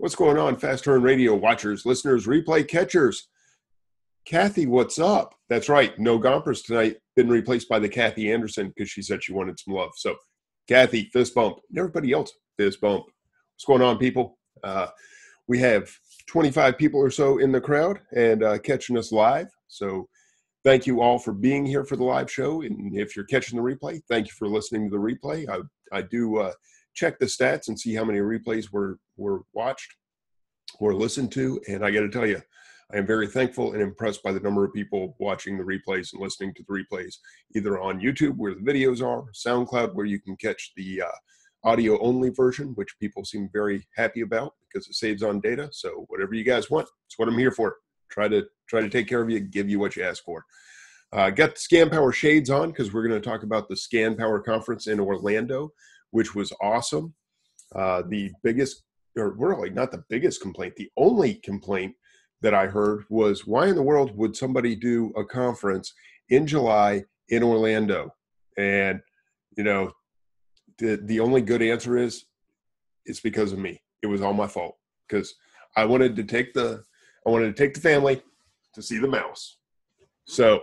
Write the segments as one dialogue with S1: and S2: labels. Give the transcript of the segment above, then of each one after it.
S1: What's going on, Fast Turn Radio watchers, listeners, replay catchers? Kathy, what's up? That's right. No Gompers tonight. Been replaced by the Kathy Anderson because she said she wanted some love. So, Kathy, fist bump. Everybody else, fist bump. What's going on, people? Uh, we have 25 people or so in the crowd and uh, catching us live. So, thank you all for being here for the live show. And if you're catching the replay, thank you for listening to the replay. I, I do uh, check the stats and see how many replays were, were watched or listened to. And I got to tell you, I am very thankful and impressed by the number of people watching the replays and listening to the replays, either on YouTube where the videos are, SoundCloud where you can catch the uh, audio only version, which people seem very happy about because it saves on data. So whatever you guys want, it's what I'm here for. Try to try to take care of you, give you what you ask for. Uh, got the Scan Power shades on because we're going to talk about the Scan Power conference in Orlando, which was awesome. Uh, the biggest, or really not the biggest complaint, the only complaint that I heard was why in the world would somebody do a conference in July in Orlando? And you know, the the only good answer is it's because of me. It was all my fault because I wanted to take the I wanted to take the family to see the mouse. So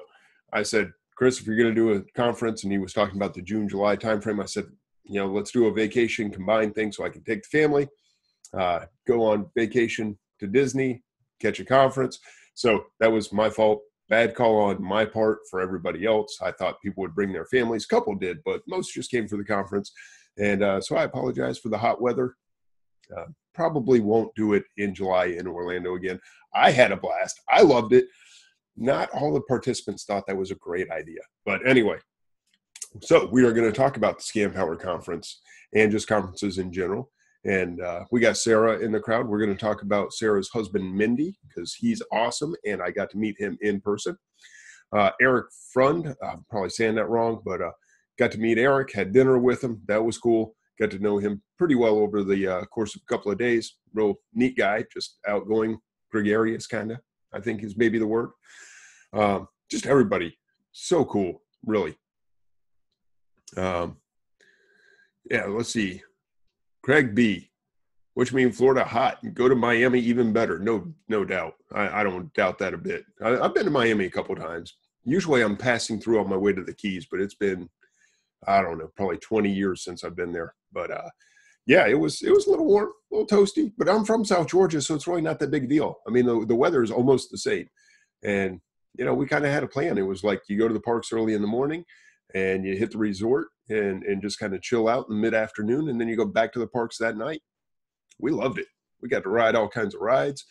S1: I said, Chris, if you're going to do a conference, and he was talking about the June July timeframe, I said, you know, let's do a vacation combined thing so I can take the family, uh, go on vacation to Disney, catch a conference. So that was my fault. Bad call on my part for everybody else. I thought people would bring their families. A couple did, but most just came for the conference. And uh, so I apologize for the hot weather. Uh, probably won't do it in July in Orlando again. I had a blast. I loved it. Not all the participants thought that was a great idea. But anyway, so we are going to talk about the Scan Power Conference and just conferences in general. And uh, we got Sarah in the crowd. We're going to talk about Sarah's husband, Mindy, because he's awesome. And I got to meet him in person. Uh, Eric Frund, I'm probably saying that wrong, but uh, got to meet Eric, had dinner with him. That was cool. Got to know him pretty well over the uh, course of a couple of days. Real neat guy, just outgoing, gregarious kind of, I think is maybe the word. Um, just everybody. So cool, really. Um, yeah, let's see. Craig B. Which mean Florida hot and go to Miami even better. No, no doubt. I, I don't doubt that a bit. I, have been to Miami a couple times. Usually I'm passing through on my way to the Keys, but it's been, I don't know, probably 20 years since I've been there. But uh, yeah, it was it was a little warm, a little toasty. But I'm from South Georgia, so it's really not that big a deal. I mean, the, the weather is almost the same. And you know, we kind of had a plan. It was like you go to the parks early in the morning, and you hit the resort, and and just kind of chill out in the mid afternoon, and then you go back to the parks that night. We loved it. We got to ride all kinds of rides.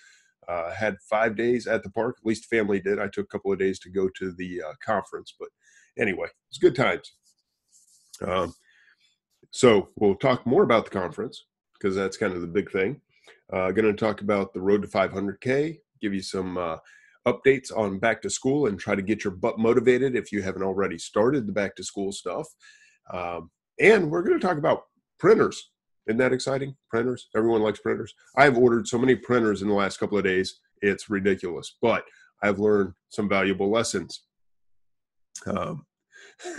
S1: Uh, had five days at the park. At least family did. I took a couple of days to go to the uh, conference, but anyway, it's good times. Um, so we'll talk more about the conference because that's kind of the big thing. Uh, going to talk about the road to 500k. Give you some uh, updates on back to school and try to get your butt motivated if you haven't already started the back to school stuff. Um, and we're going to talk about printers. Isn't that exciting? Printers. Everyone likes printers. I've ordered so many printers in the last couple of days. It's ridiculous, but I've learned some valuable lessons. Um,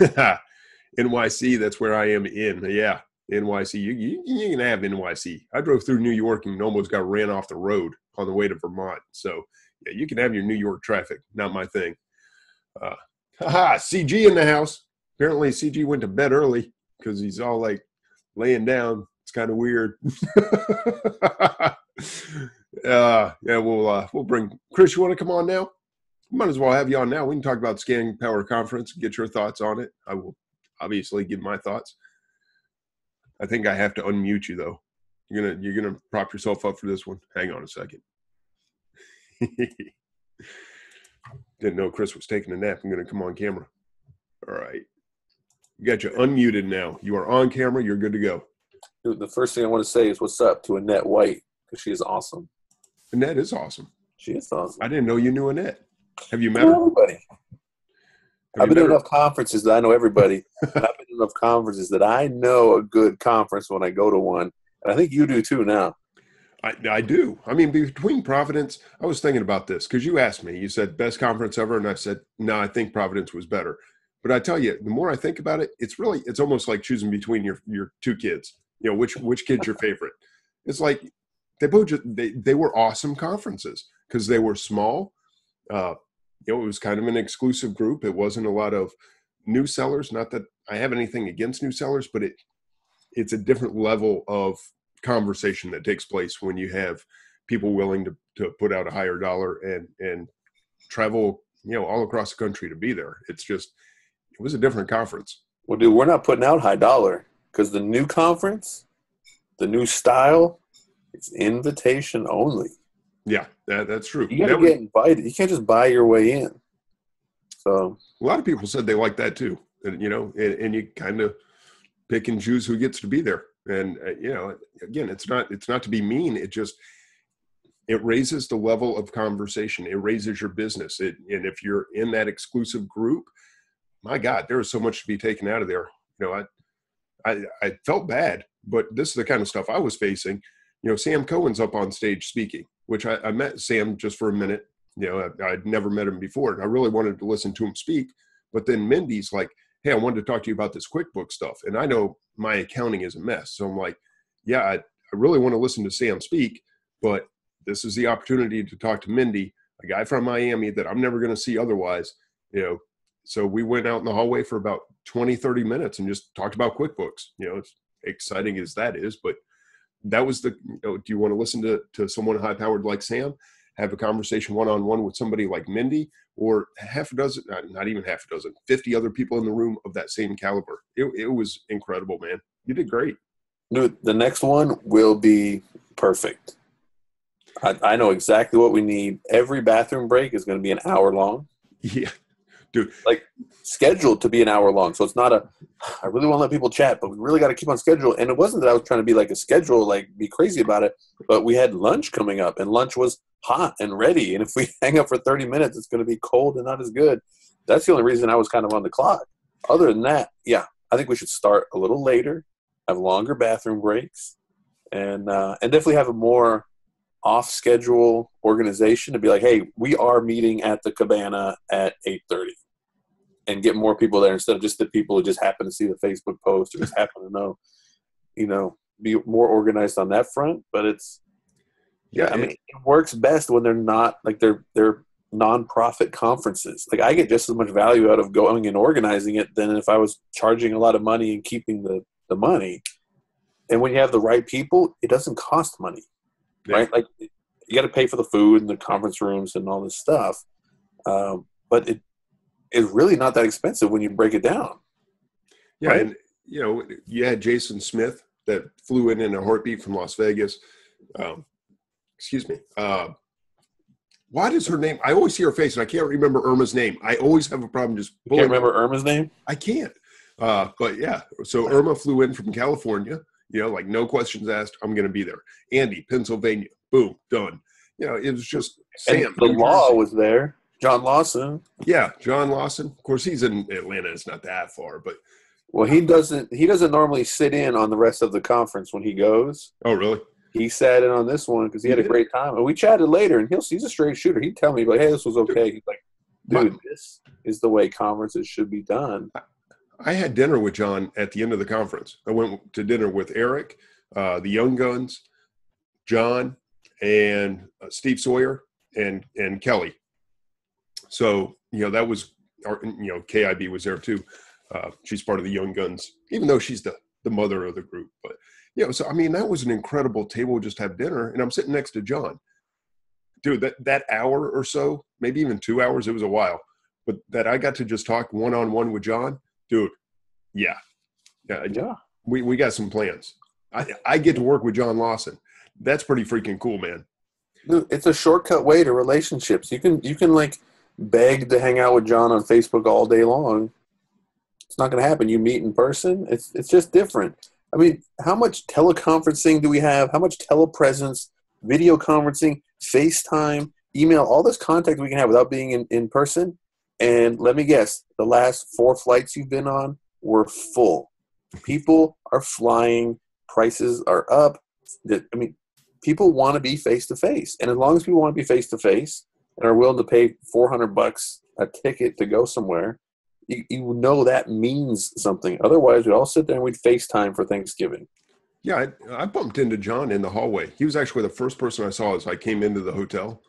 S1: NYC, that's where I am in. Yeah, NYC. You, you, you can have NYC. I drove through New York and almost got ran off the road on the way to Vermont. So, yeah, you can have your New York traffic. Not my thing. Uh, haha, CG in the house apparently CG went to bed early because he's all like laying down. It's kind of weird. uh, yeah, we'll uh, we'll bring Chris. You want to come on now? Might as well have you on now. We can talk about Scan Power Conference. Get your thoughts on it. I will obviously give my thoughts. I think I have to unmute you though. You're gonna you're gonna prop yourself up for this one. Hang on a second. Didn't know Chris was taking a nap. I'm gonna come on camera. All right. You got you unmuted now. You are on camera. You're good to go.
S2: Dude, the first thing I want to say is what's up to Annette White because she is awesome.
S1: Annette is awesome.
S2: She is awesome.
S1: I didn't know you knew Annette. Have you met her?
S2: Everybody. Have I've been in enough conferences that I know everybody. I've been in enough conferences that I know a good conference when I go to one, and I think you do too now.
S1: I, I do. I mean, between Providence, I was thinking about this because you asked me. You said best conference ever, and I said no. I think Providence was better. But I tell you, the more I think about it, it's really it's almost like choosing between your your two kids. You know, which which kid's your favorite? It's like they both just, they they were awesome conferences because they were small. Uh, you know, it was kind of an exclusive group. It wasn't a lot of new sellers. Not that I have anything against new sellers, but it it's a different level of conversation that takes place when you have people willing to, to put out a higher dollar and and travel you know all across the country to be there. It's just it was a different conference.
S2: Well, dude, we're not putting out high dollar because the new conference, the new style, it's invitation only.
S1: Yeah, that, that's true.
S2: You got to get invited. You can't just buy your way in. So
S1: a lot of people said they like that too. And, you know, and, and you kind of pick and choose who gets to be there. And uh, you know, again, it's not it's not to be mean. It just it raises the level of conversation. It raises your business. It, and if you're in that exclusive group, my God, there is so much to be taken out of there. You know, I I, I felt bad, but this is the kind of stuff I was facing. You know, Sam Cohen's up on stage speaking, which I, I met Sam just for a minute. You know, I, I'd never met him before, and I really wanted to listen to him speak. But then Mindy's like, "Hey, I wanted to talk to you about this QuickBook stuff," and I know my accounting is a mess, so I'm like, "Yeah, I, I really want to listen to Sam speak, but this is the opportunity to talk to Mindy, a guy from Miami that I'm never going to see otherwise." You know, so we went out in the hallway for about 20 30 minutes and just talked about quickbooks. You know it's exciting as that is but that was the you know, do you want to listen to, to someone high powered like sam have a conversation one-on-one with somebody like mindy or half a dozen not even half a dozen 50 other people in the room of that same caliber. It, it was incredible man. You did great.
S2: The next one will be perfect. I, I know exactly what we need. Every bathroom break is going to be an hour long.
S1: Yeah dude.
S2: Like scheduled to be an hour long. So it's not a. I really want to let people chat, but we really got to keep on schedule. And it wasn't that I was trying to be like a schedule, like be crazy about it. But we had lunch coming up, and lunch was hot and ready. And if we hang up for thirty minutes, it's going to be cold and not as good. That's the only reason I was kind of on the clock. Other than that, yeah, I think we should start a little later, have longer bathroom breaks, and uh, and definitely have a more off schedule organization to be like, hey, we are meeting at the cabana at eight thirty and get more people there instead of just the people who just happen to see the Facebook post or just happen to know, you know, be more organized on that front. But it's yeah, I mean, it works best when they're not like they're they're nonprofit conferences. Like I get just as much value out of going and organizing it than if I was charging a lot of money and keeping the the money. And when you have the right people, it doesn't cost money, yeah. right? Like you got to pay for the food and the conference rooms and all this stuff, um, but it is really not that expensive when you break it down.
S1: Yeah, right? and you know, you had Jason Smith that flew in in a heartbeat from Las Vegas. Um, excuse me. Uh, why does her name? I always see her face and I can't remember Irma's name. I always have a problem just.
S2: You can't remember Irma's name?
S1: I can't. Uh, but yeah, so Irma flew in from California. You know, like no questions asked. I'm going to be there. Andy, Pennsylvania. Boom, done. You know, it was just
S2: Sam. And the law was there. John Lawson.
S1: Yeah, John Lawson. Of course, he's in Atlanta. It's not that far, but
S2: well, he doesn't. He doesn't normally sit in on the rest of the conference when he goes.
S1: Oh, really?
S2: He sat in on this one because he, he, had did. a great time, and we chatted later. And he'll he's a straight shooter. He'd tell me like, "Hey, this was okay." He's like, "Dude, My, this is the way conferences should be done."
S1: I had dinner with John at the end of the conference. I went to dinner with Eric, uh, the Young Guns, John, and uh, Steve Sawyer, and and Kelly so you know that was, our, you know, KIB was there too. Uh, she's part of the Young Guns, even though she's the the mother of the group. But you know, so I mean, that was an incredible table just have dinner, and I'm sitting next to John. Dude, that that hour or so, maybe even two hours, it was a while, but that I got to just talk one on one with John, dude. Yeah, yeah, yeah. We we got some plans. I I get to work with John Lawson. That's pretty freaking cool, man.
S2: Dude, it's a shortcut way to relationships. You can you can like beg to hang out with John on Facebook all day long. It's not going to happen. You meet in person. It's it's just different. I mean, how much teleconferencing do we have? How much telepresence, video conferencing, FaceTime, email, all this contact we can have without being in, in person? And let me guess, the last four flights you've been on were full. People are flying, prices are up. I mean, people want to be face to face. And as long as people want to be face to face, and are willing to pay 400 bucks a ticket to go somewhere, you, you know that means something. Otherwise, we'd all sit there and we'd FaceTime for Thanksgiving.
S1: Yeah, I, I, bumped into John in the hallway. He was actually the first person I saw as I came into the hotel,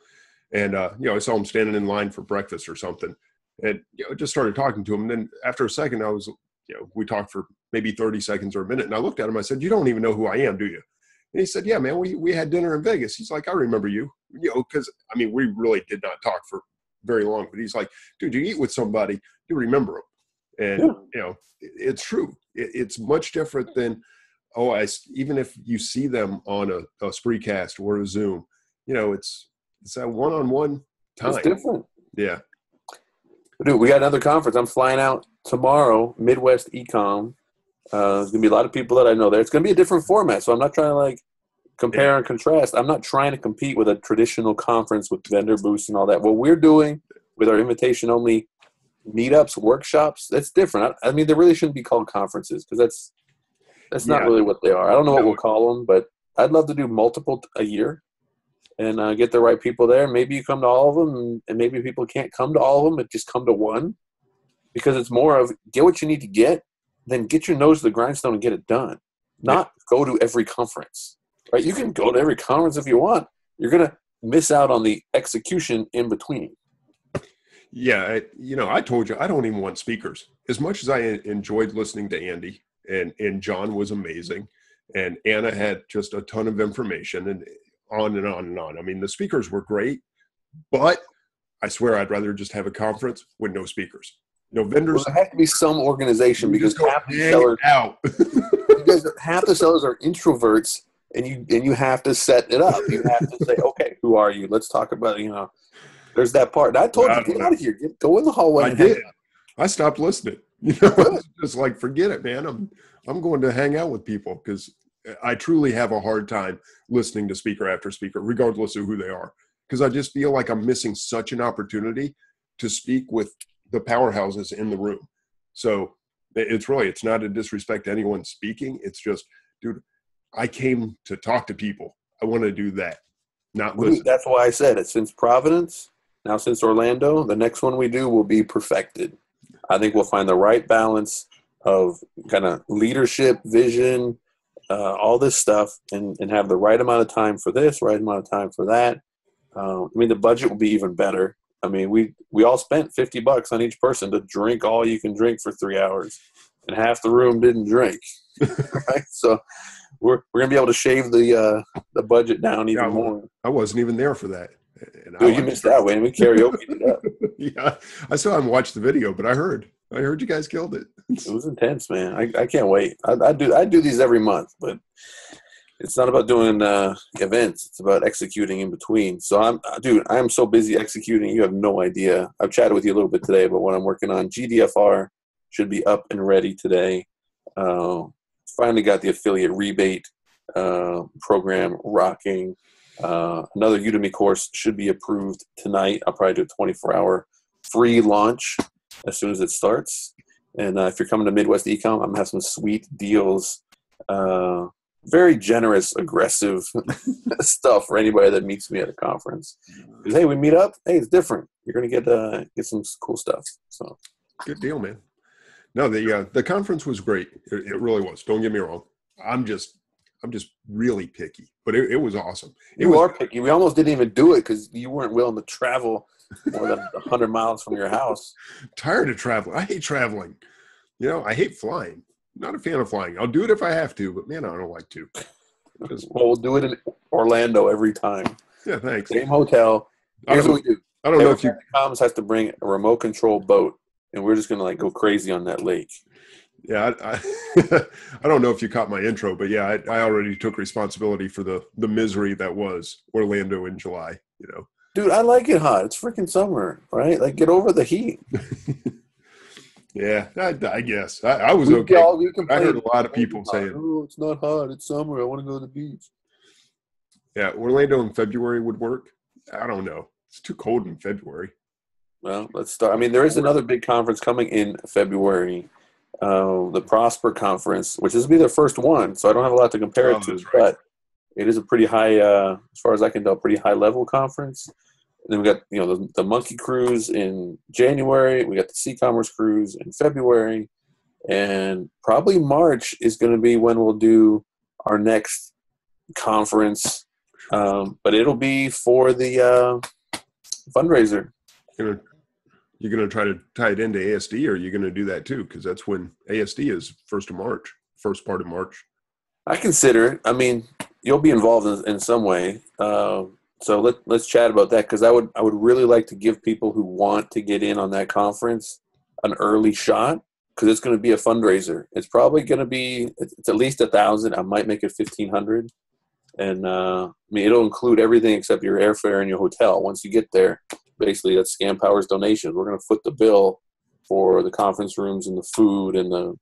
S1: and uh, you know I saw him standing in line for breakfast or something, and you know just started talking to him. And then after a second, I was you know we talked for maybe thirty seconds or a minute, and I looked at him. I said, "You don't even know who I am, do you?" And he said, "Yeah, man, we we had dinner in Vegas." He's like, "I remember you," you know, because I mean we really did not talk for very long, but he's like, "Dude, you eat with somebody, you remember them." And yeah. you know, it's true. it's much different than oh, I even if you see them on a, a Spreecast or a Zoom, you know, it's it's that one on one time.
S2: It's different.
S1: Yeah.
S2: Dude, we got another conference. I'm flying out tomorrow, Midwest Ecom. Uh, there's gonna be a lot of people that I know there. It's gonna be a different format, so I'm not trying to like compare yeah. and contrast. I'm not trying to compete with a traditional conference with vendor booths and all that. What we're doing with our invitation only meetups, workshops, that's different. I, I mean, they really shouldn't be called conferences because that's that's not really what they are. I don't know what we'll call them, but I'd love to do multiple a year and uh, get the right people there. Maybe you come to all of them, and, and maybe people can't come to all of them, but just come to one because it's more of get what you need to get, then get your nose to the grindstone and get it done. Not go to every conference, right? You can go to every conference if you want. You're gonna miss out on the execution in between.
S1: Yeah, I, you know, I told you I don't even want speakers. As much as I enjoyed listening to Andy and and John was amazing, and Anna had just a ton of information, and on and on and on. I mean, the speakers were great, but I swear I'd rather just have a conference with no speakers, no vendors.
S2: Well, there has to be some organization because half the sellers out. because half the sellers are introverts, and you and you have to set it up. You have to say, okay, who are you? Let's talk about you know. There's that part. And I told you, get out of here. Get, go in the hallway.
S1: I did. I stopped listening. You know, just like forget it, man. I'm I'm going to hang out with people because I truly have a hard time listening to speaker after speaker, regardless of who they are, because I just feel like I'm missing such an opportunity to speak with the powerhouses in the room. So it's really it's not a disrespect to anyone speaking. It's just, dude, I came to talk to people. I want to do that, not listen.
S2: That's why I said it. Since Providence, now since Orlando, the next one we do will be perfected. I think we'll find the right balance of kind of leadership, vision, uh, all this stuff, and, and have the right amount of time for this, right amount of time for that. Uh, I mean, the budget will be even better. I mean, we we all spent fifty bucks on each person to drink all you can drink for three hours, and half the room didn't drink. right, so we're we're gonna be able to shave the uh, the budget down even yeah, more.
S1: I wasn't even there for that.
S2: And Dude, you missed that way, and we karaoke it up.
S1: yeah, I still haven't watched the video, but I heard. I heard you guys killed it.
S2: it was intense, man. I, I can't wait. I, I, do I do these every month, but it's not about doing uh, events. It's about executing in between. So I'm, dude, I'm so busy executing. You have no idea. I've chatted with you a little bit today about what I'm working on. GDFR should be up and ready today. Uh, finally got the affiliate rebate uh, program rocking. Uh, another Udemy course should be approved tonight. I'll probably do a 24 hour free launch as soon as it starts. And uh, if you're coming to Midwest Ecom, I'm gonna have some sweet deals. Uh, very generous, aggressive stuff for anybody that meets me at a conference. Because hey, we meet up. Hey, it's different. You're gonna get uh, get some cool stuff. So
S1: good deal, man. No, the uh, the conference was great. It, it really was. Don't get me wrong. I'm just I'm just really picky, but it, it was awesome. It
S2: you
S1: was,
S2: are picky. We almost didn't even do it because you weren't willing to travel more than 100 miles from your house.
S1: Tired of traveling. I hate traveling. You know, I hate flying. Not a fan of flying. I'll do it if I have to, but man, I don't like to.
S2: Just, well, we'll do it in Orlando every time.
S1: Yeah, thanks.
S2: Same hotel. Here's what we do.
S1: I don't know if you
S2: comes has to bring a remote control boat, and we're just gonna like go crazy on that lake.
S1: Yeah, I, I, I, don't know if you caught my intro, but yeah, I, I already took responsibility for the the misery that was Orlando in July. You know,
S2: dude, I like it hot. It's freaking summer, right? Like, get over the heat.
S1: yeah, I, I guess I, I was we okay. All, I heard a lot of people saying,
S2: "Oh, it's not hot. It's summer. I want to go to the beach."
S1: Yeah, Orlando in February would work. I don't know. It's too cold in February.
S2: Well, let's start. I mean, there is another big conference coming in February, uh, the Prosper Conference, which is be their first one. So I don't have a lot to compare oh, it to, right. but it is a pretty high, uh, as far as I can tell, pretty high level conference. Then we got you know the, the Monkey Cruise in January. We got the Sea Commerce Cruise in February, and probably March is going to be when we'll do our next conference, um, but it'll be for the uh, fundraiser.
S1: You're gonna, you're gonna try to tie it into ASD, or you're gonna do that too? Because that's when ASD is first of March, first part of March.
S2: I consider it. I mean, you'll be involved in, in some way. Uh, so let let's chat about that because I would I would really like to give people who want to get in on that conference an early shot because it's going to be a fundraiser. It's probably going to be it's at least a thousand. I might make it fifteen hundred, and uh, I mean it'll include everything except your airfare and your hotel. Once you get there, basically that's ScanPower's donations. We're going to foot the bill for the conference rooms and the food and the,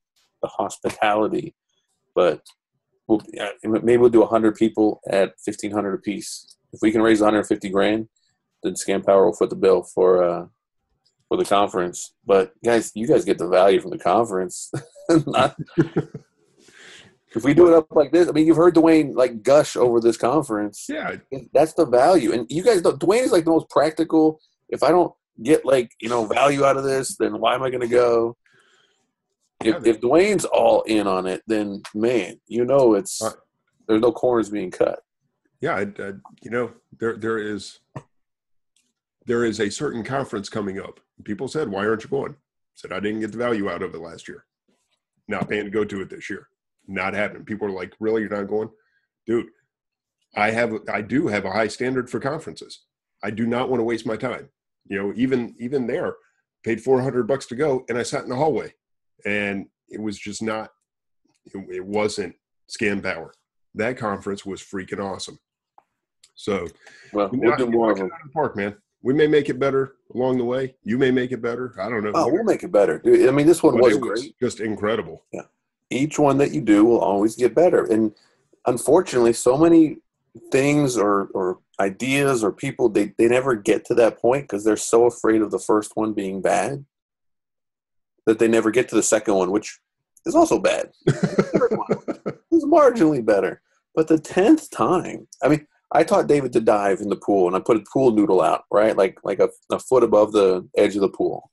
S2: the hospitality, but we'll, maybe we'll do hundred people at fifteen hundred a piece. If we can raise one hundred fifty grand, then ScanPower will foot the bill for. Uh, for the conference. But guys, you guys get the value from the conference. Not, if we do it up like this, I mean, you've heard Duane like gush over this conference.
S1: Yeah,
S2: that's the value. And you guys, know, Duane is like the most practical. If I don't get like you know value out of this, then why am I going to go? If, if Duane's all in on it, then man, you know it's there's no corners being cut.
S1: Yeah, I, I, you know there there is there is a certain conference coming up. People said, "Why aren't you going?" I said, "I didn't get the value out of it last year. Not paying to go to it this year. Not happening." People are like, "Really? You're not going?" Dude, I have I do have a high standard for conferences. I do not want to waste my time. You know, even even there, paid 400 bucks to go, and I sat in the hallway, and it was just not. It, it wasn't ScanPower. That conference was freaking awesome. So,
S2: well, we'll do more of them.
S1: Park, man we may make it better along the way. You may make it better. I don't know.
S2: Oh, we'll make it better. Dude, I mean, this one was, was, great.
S1: Just incredible.
S2: Yeah. Each one that you do will always get better. And unfortunately, so many things or, or ideas or people, they, they never get to that point because they're so afraid of the first one being bad that they never get to the second one, which is also bad. it's marginally better. But the 10th time, I mean, I taught David to dive in the pool, and I put a pool noodle out, right, like like a, a foot above the edge of the pool.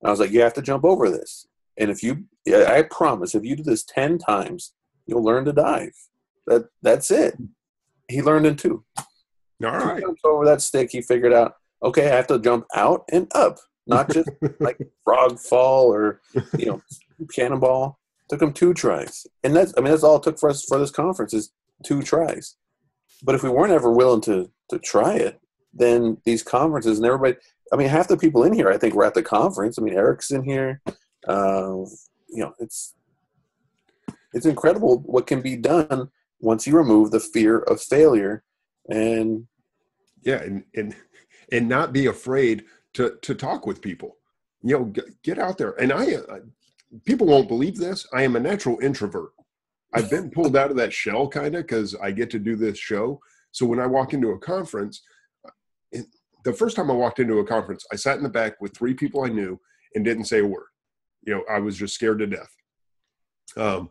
S2: And I was like, you have to jump over this, and if you, I promise, if you do this ten times, you'll learn to dive. That that's it. He learned in two.
S1: All right. He
S2: over that stick. He figured out, okay, I have to jump out and up, not just like frog fall or you know cannonball. Took him two tries, and that's I mean that's all it took for us for this conference is two tries. But if we weren't ever willing to to try it, then these conferences and everybody, I mean, half the people in here, I think, were at the conference. I mean, Eric's in here. Uh, you know, it's it's incredible what can be done once you remove the fear of failure and
S1: yeah and and and not be afraid to to talk with people you know get out there and i uh, people won't believe this i am a natural introvert I've been pulled out of that shell kind of because I get to do this show. So when I walk into a conference, it, the first time I walked into a conference, I sat in the back with three people I knew and didn't say a word. You know, I was just scared to death. Um,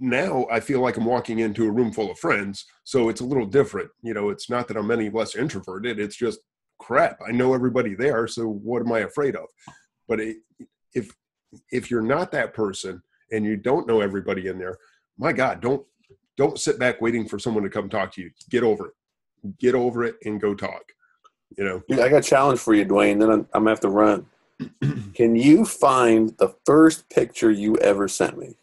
S1: now I feel like I'm walking into a room full of friends, so it's a little different. You know, it's not that I'm any less introverted. It's just crap. I know everybody there, so what am I afraid of? But it, if if you're not that person and you don't know everybody in there, my God, don't don't sit back waiting for someone to come talk to you. Get over it. Get over it and go talk. You know.
S2: I got a challenge for you, Duane. Then I'm, I'm gonna have to run. Can you find the first picture you ever sent me?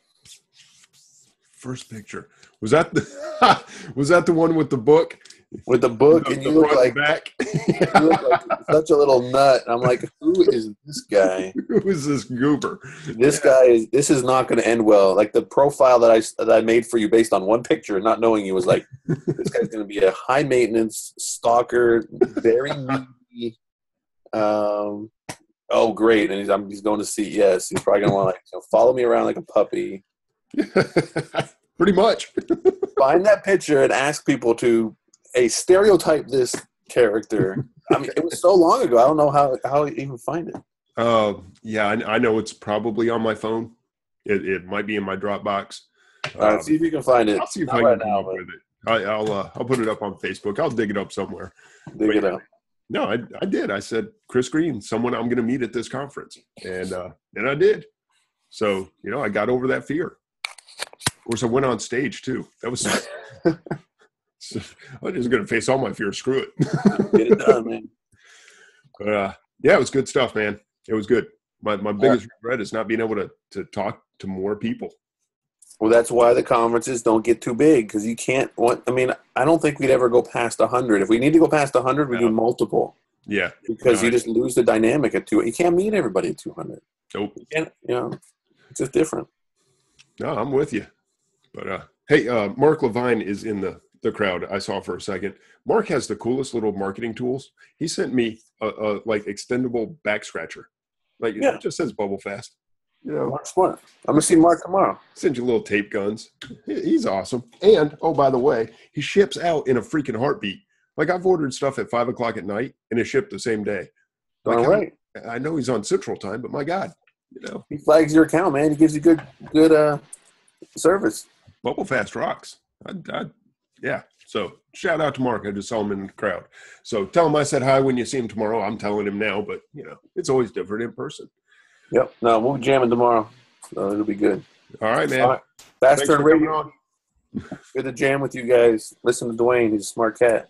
S1: First picture was that the was that the one with the book?
S2: With the book, and you look like back. you look like such a little nut. I'm like, who is this guy?
S1: who is this goober?
S2: This yeah. guy is. This is not going to end well. Like the profile that I that I made for you based on one picture, and not knowing you, was like, this guy's going to be a high maintenance stalker, very needy. Um. Oh, great! And he's I'm, he's going to see. Yes, he's probably going to want like you know, follow me around like a puppy.
S1: Pretty much.
S2: Find that picture and ask people to a stereotype this character. I mean, it was so long ago. I don't know how how even find it.
S1: Uh, yeah, I, I, know it's probably on my phone. It, it might be in my Dropbox.
S2: All right, um, see if you can find it.
S1: I'll see if Not I can right come now, up with it. I, will uh, I'll put it up on Facebook. I'll dig it up somewhere.
S2: Dig but, it up.
S1: No, I, I did. I said Chris Green, someone I'm going to meet at this conference, and uh, and I did. So you know, I got over that fear. Of course, I went on stage too. That was. so, I'm just going to face all my fears. Screw it.
S2: Get it done, man.
S1: But uh, yeah, it was good stuff, man. It was good. My my biggest regret is not being able to to talk to more people.
S2: Well, that's why the conferences don't get too big because you can't. Want, I mean, I don't think we'd ever go past hundred. If we need to go past hundred, we
S1: No.
S2: do multiple
S1: Yeah.
S2: because
S1: No,
S2: you just lose the dynamic at two. You can't meet everybody at two hundred.
S1: Nope.
S2: You can't. You know, it's just different.
S1: No, I'm with you. But uh, hey, uh, Mark Levine is in the the crowd. I saw for a second. Mark has the coolest little marketing tools. He sent me a, a like extendable back scratcher. Like
S2: Yeah.
S1: it just says bubble fast. You know,
S2: Mark's smart. I'm gonna see Mark tomorrow.
S1: send you little tape guns. He's awesome. And oh, by the way, he ships out in a freaking heartbeat. Like I've ordered stuff at five o'clock at night and it shipped the same day. Like
S2: All right.
S1: I know he's on Central Time, but my God, you know,
S2: He flags your account, man. He gives you good, good uh, service.
S1: Bubble Fast rocks. I, I, yeah. So shout out to Mark. I just saw him in the crowd. So tell him I said hi when you see him tomorrow. I'm telling him now, but you know, it's always different in person.
S2: Yep. No, we'll be jamming tomorrow. So it'll be good.
S1: All right, man.
S2: All right.
S1: Thanks
S2: Fast Turn Radio. Good to jam with you guys. Listen to Duane. He's a smart cat.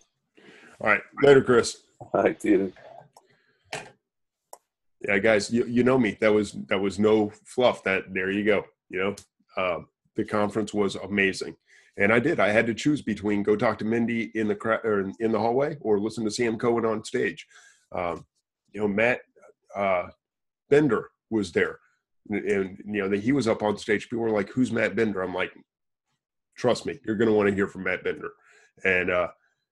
S1: All right. Later, Chris.
S2: All right, dude.
S1: Yeah, guys, you, you know me. That was that was no fluff. That there you go. You know, um, the conference was amazing, and I did. I had to choose between go talk to Mindy in the cra- or in, the hallway or listen to Sam Cohen on stage. Um, you know, Matt uh, Bender was there, and, and you know that he was up on stage. People were like, "Who's Matt Bender?" I'm like, "Trust me, you're going to want to hear from Matt Bender." And uh,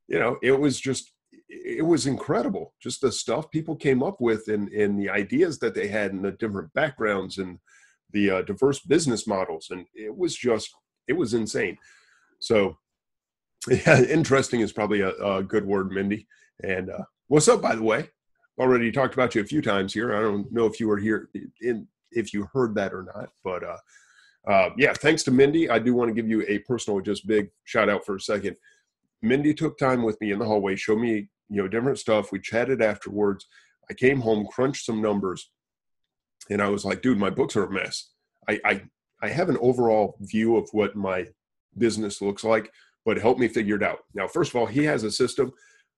S1: you know, it was just it was incredible just the stuff people came up with and, and the ideas that they had and the different backgrounds and the uh, diverse business models and it was just it was insane so yeah interesting is probably a, a good word mindy and uh, what's up by the way already talked about you a few times here i don't know if you were here in if you heard that or not but uh, uh, yeah thanks to mindy i do want to give you a personal just big shout out for a second Mindy took time with me in the hallway, showed me, you know, different stuff. We chatted afterwards. I came home, crunched some numbers, and I was like, dude, my books are a mess. I I, I have an overall view of what my business looks like, but help me figure it out. Now, first of all, he has a system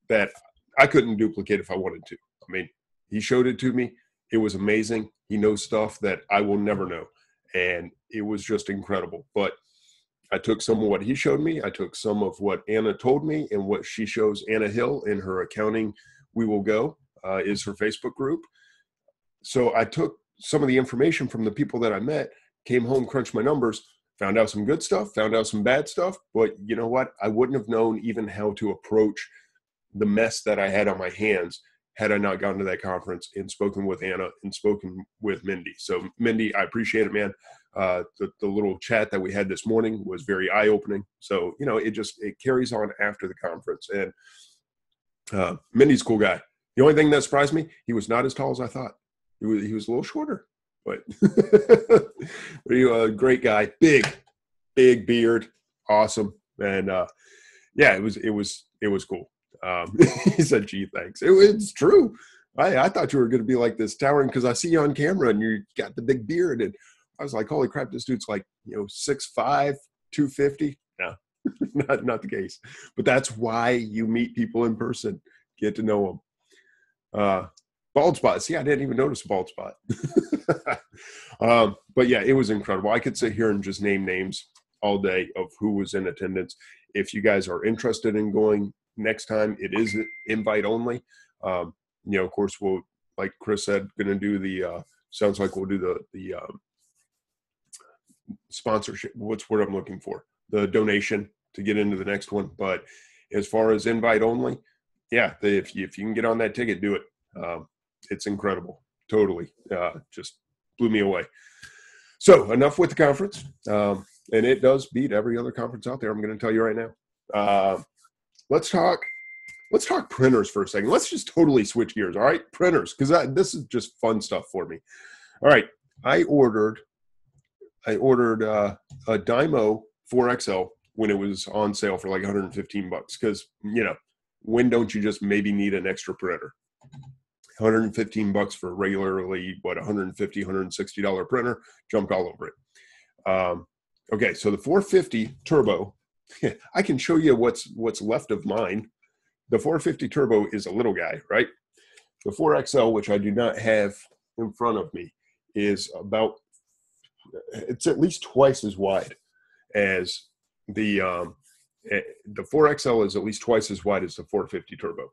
S1: that I couldn't duplicate if I wanted to. I mean, he showed it to me. It was amazing. He knows stuff that I will never know. And it was just incredible. But I took some of what he showed me. I took some of what Anna told me and what she shows Anna Hill in her accounting. We will go uh, is her Facebook group. So I took some of the information from the people that I met, came home, crunched my numbers, found out some good stuff, found out some bad stuff. But you know what? I wouldn't have known even how to approach the mess that I had on my hands had I not gone to that conference and spoken with Anna and spoken with Mindy. So Mindy, I appreciate it, man uh, the, the little chat that we had this morning was very eye-opening so you know it just it carries on after the conference and uh, mindy's cool guy the only thing that surprised me he was not as tall as i thought he was, he was a little shorter but was a great guy. Big big beard. Awesome. And uh, yeah it was it was it was cool. Um, he said gee thanks. It, it's true. I, I thought you were going to be like this towering because I see you on camera and you got the big beard. And I was like, holy crap, this dude's like, you know, 6'5, 250. No, not, not the case. But that's why you meet people in person, get to know them. Uh, bald spot. See, I didn't even notice a bald spot. um, but yeah, it was incredible. I could sit here and just name names all day of who was in attendance. If you guys are interested in going next time, it is invite only. Um, you know, of course, we'll, like Chris said, going to do the, uh, sounds like we'll do the, the, um, sponsorship what's what i'm looking for the donation to get into the next one but as far as invite only yeah if, you, if you can get on that ticket do it um, it's incredible. Totally uh, just blew me away. So enough with the conference um, and it does beat every other conference out there i'm going to tell you right now. Uh, let's talk let's talk printers for a second. Let's just totally switch gears all right? Printers because this is just fun stuff for me. All right i ordered I ordered uh, a Dymo 4XL when it was on sale for like 115 bucks. Because you know, when don't you just maybe need an extra printer? 115 bucks for a regularly what 150 160 dollar printer. Jumped all over it. Um, Okay, so the 450 turbo, I can show you what's what's left of mine. The 450 turbo is a little guy, right? The 4XL, which I do not have in front of me, is about it's at least twice as wide as the um, eh, the 4XL is at least twice as wide as the 450 turbo.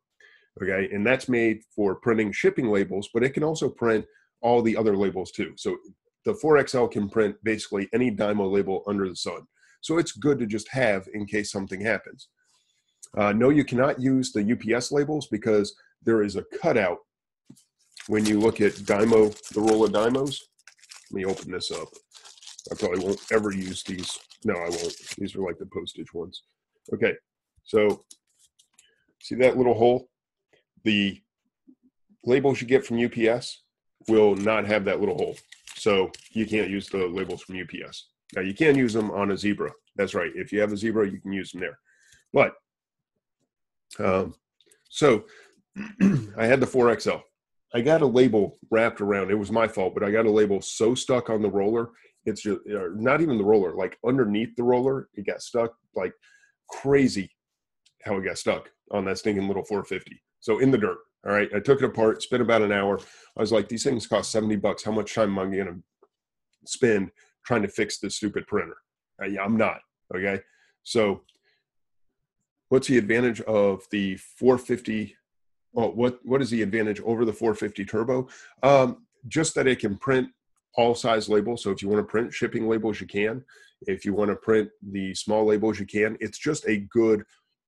S1: Okay, and that's made for printing shipping labels, but it can also print all the other labels too. So the 4XL can print basically any Dymo label under the sun. So it's good to just have in case something happens. Uh, no, you cannot use the UPS labels because there is a cutout when you look at Dymo, the roll of Dymos. Let me open this up. I probably won't ever use these. No, I won't. These are like the postage ones. Okay, so see that little hole? The labels you get from UPS will not have that little hole. So you can't use the labels from UPS. Now you can use them on a zebra. That's right. If you have a zebra, you can use them there. But um, so I had the 4XL. I got a label wrapped around. It was my fault, but I got a label so stuck on the roller. It's just not even the roller, like underneath the roller, it got stuck like crazy. How it got stuck on that stinking little 450. So in the dirt. All right. I took it apart, spent about an hour. I was like, these things cost 70 bucks. How much time am I going to spend trying to fix this stupid printer? Uh, yeah, I'm not. Okay. So what's the advantage of the 450? Oh, what, what is the advantage over the 450 turbo? Um, just that it can print all size labels. So if you want to print shipping labels, you can. If you want to print the small labels, you can. It's just a good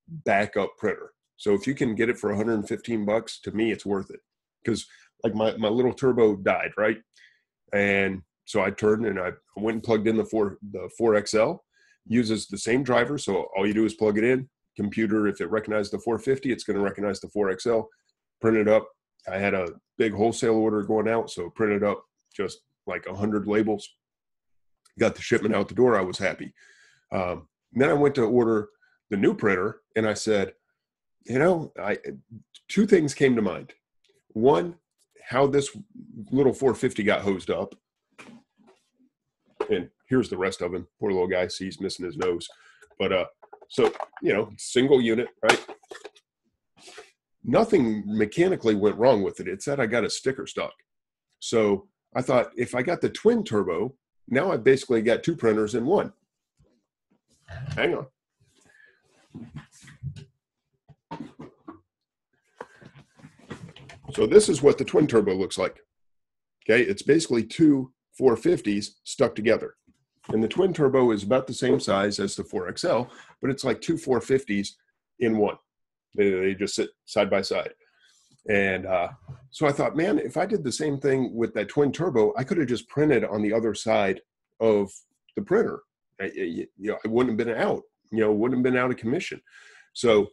S1: backup printer. So if you can get it for 115 bucks, to me, it's worth it. Because like my, my little turbo died, right? And so I turned and I went and plugged in the four the 4XL. Uses the same driver, so all you do is plug it in. Computer, if it recognizes the 450, it's going to recognize the 4XL. Print it up. I had a big wholesale order going out, so printed up just like 100 labels. Got the shipment out the door. I was happy. Um, then I went to order the new printer, and I said, you know, I two things came to mind. One, how this little 450 got hosed up, and here's the rest of him. Poor little guy, sees missing his nose. But uh, so you know, single unit, right? Nothing mechanically went wrong with it. It said I got a sticker stuck. So I thought if I got the twin turbo, now I basically got two printers in one. Hang on. So this is what the twin turbo looks like. Okay, it's basically two 450s stuck together. And the twin turbo is about the same size as the 4XL, but it's like two 450s in one. They, they just sit side by side. And uh, so I thought, man, if I did the same thing with that twin turbo, I could have just printed on the other side of the printer. I, you know, I wouldn't have been out. You know, wouldn't have been out of commission. So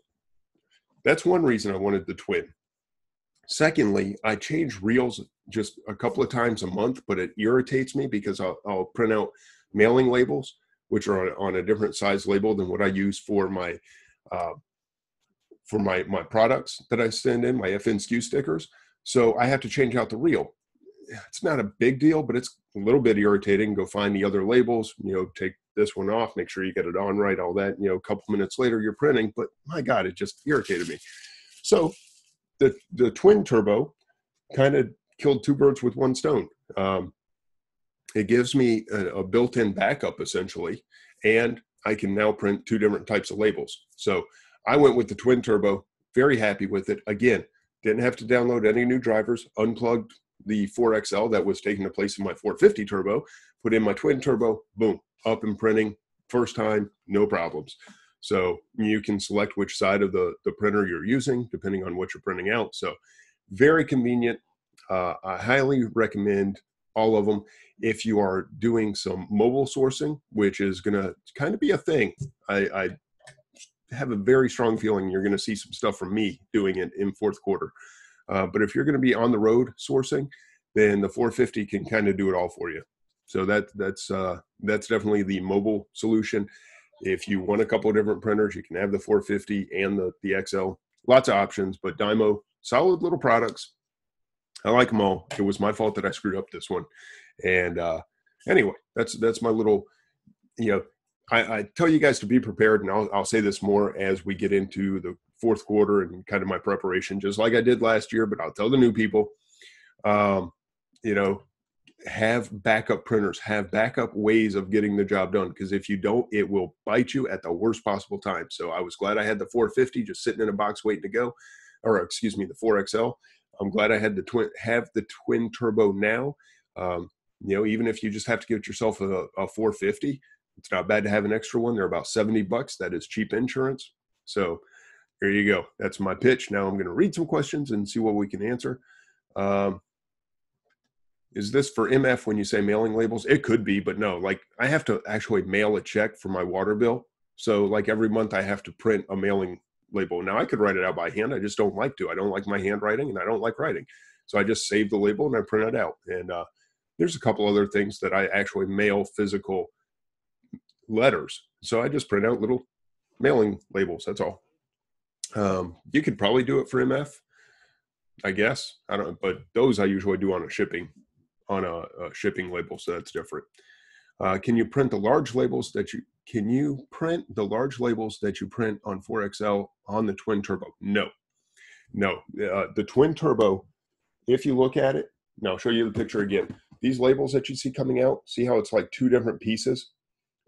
S1: that's one reason I wanted the twin. Secondly, I change reels just a couple of times a month, but it irritates me because I'll, I'll print out mailing labels, which are on, a different size label than what I use for my uh, for my my products that I send in my FNSKU stickers. So I have to change out the reel. It's not a big deal, but it's a little bit irritating. Go find the other labels, you know, take this one off, make sure you get it on right, all that. You know, a couple minutes later you're printing, but my God, it just irritated me. So the the twin turbo kind of killed two birds with one stone. Um, it gives me a, a built-in backup essentially, and I can now print two different types of labels. So I went with the twin turbo. Very happy with it. Again, didn't have to download any new drivers. Unplugged the 4XL that was taking the place of my 450 turbo. Put in my twin turbo. Boom, up and printing. First time, no problems. So you can select which side of the, the printer you're using depending on what you're printing out. So very convenient. Uh, I highly recommend all of them if you are doing some mobile sourcing, which is going to kind of be a thing. I, I have a very strong feeling you're going to see some stuff from me doing it in fourth quarter. Uh, but if you're going to be on the road sourcing, then the 450 can kind of do it all for you. So that that's uh, that's definitely the mobile solution. If you want a couple of different printers, you can have the 450 and the, the XL. Lots of options, but Dymo, solid little products. I like them all. It was my fault that I screwed up this one. And uh, anyway, that's that's my little you know, I, I, tell you guys to be prepared, and I'll, I'll say this more as we get into the fourth quarter and kind of my preparation, just like I did last year. But I'll tell the new people, um, you know, have backup printers, have backup ways of getting the job done. Because if you don't, it will bite you at the worst possible time. So I was glad I had the 450 just sitting in a box waiting to go, or excuse me, the 4XL. I'm glad I had the twin, have the twin turbo now. Um, you know, even if you just have to get yourself a, a 450, it's not bad to have an extra one. They're about 70 bucks. That is cheap insurance. So there you go. That's my pitch. Now I'm going to read some questions and see what we can answer. Um, is this for MF when you say mailing labels? It could be, but no. Like I have to actually mail a check for my water bill. So like every month I have to print a mailing label. Now I could write it out by hand. I just don't like to. I don't like my handwriting and I don't like writing. So I just save the label and I print it out. And uh, there's a couple other things that I actually mail physical letters. So I just print out little mailing labels. That's all. Um, you could probably do it for MF, I guess. I don't, but those I usually do on a shipping, on a, a shipping label. So that's different. Uh, can you print the large labels that you can you print the large labels that you print on 4XL on the twin turbo? No, no. Uh, the twin turbo, if you look at it, now I'll show you the picture again. These labels that you see coming out, see how it's like two different pieces?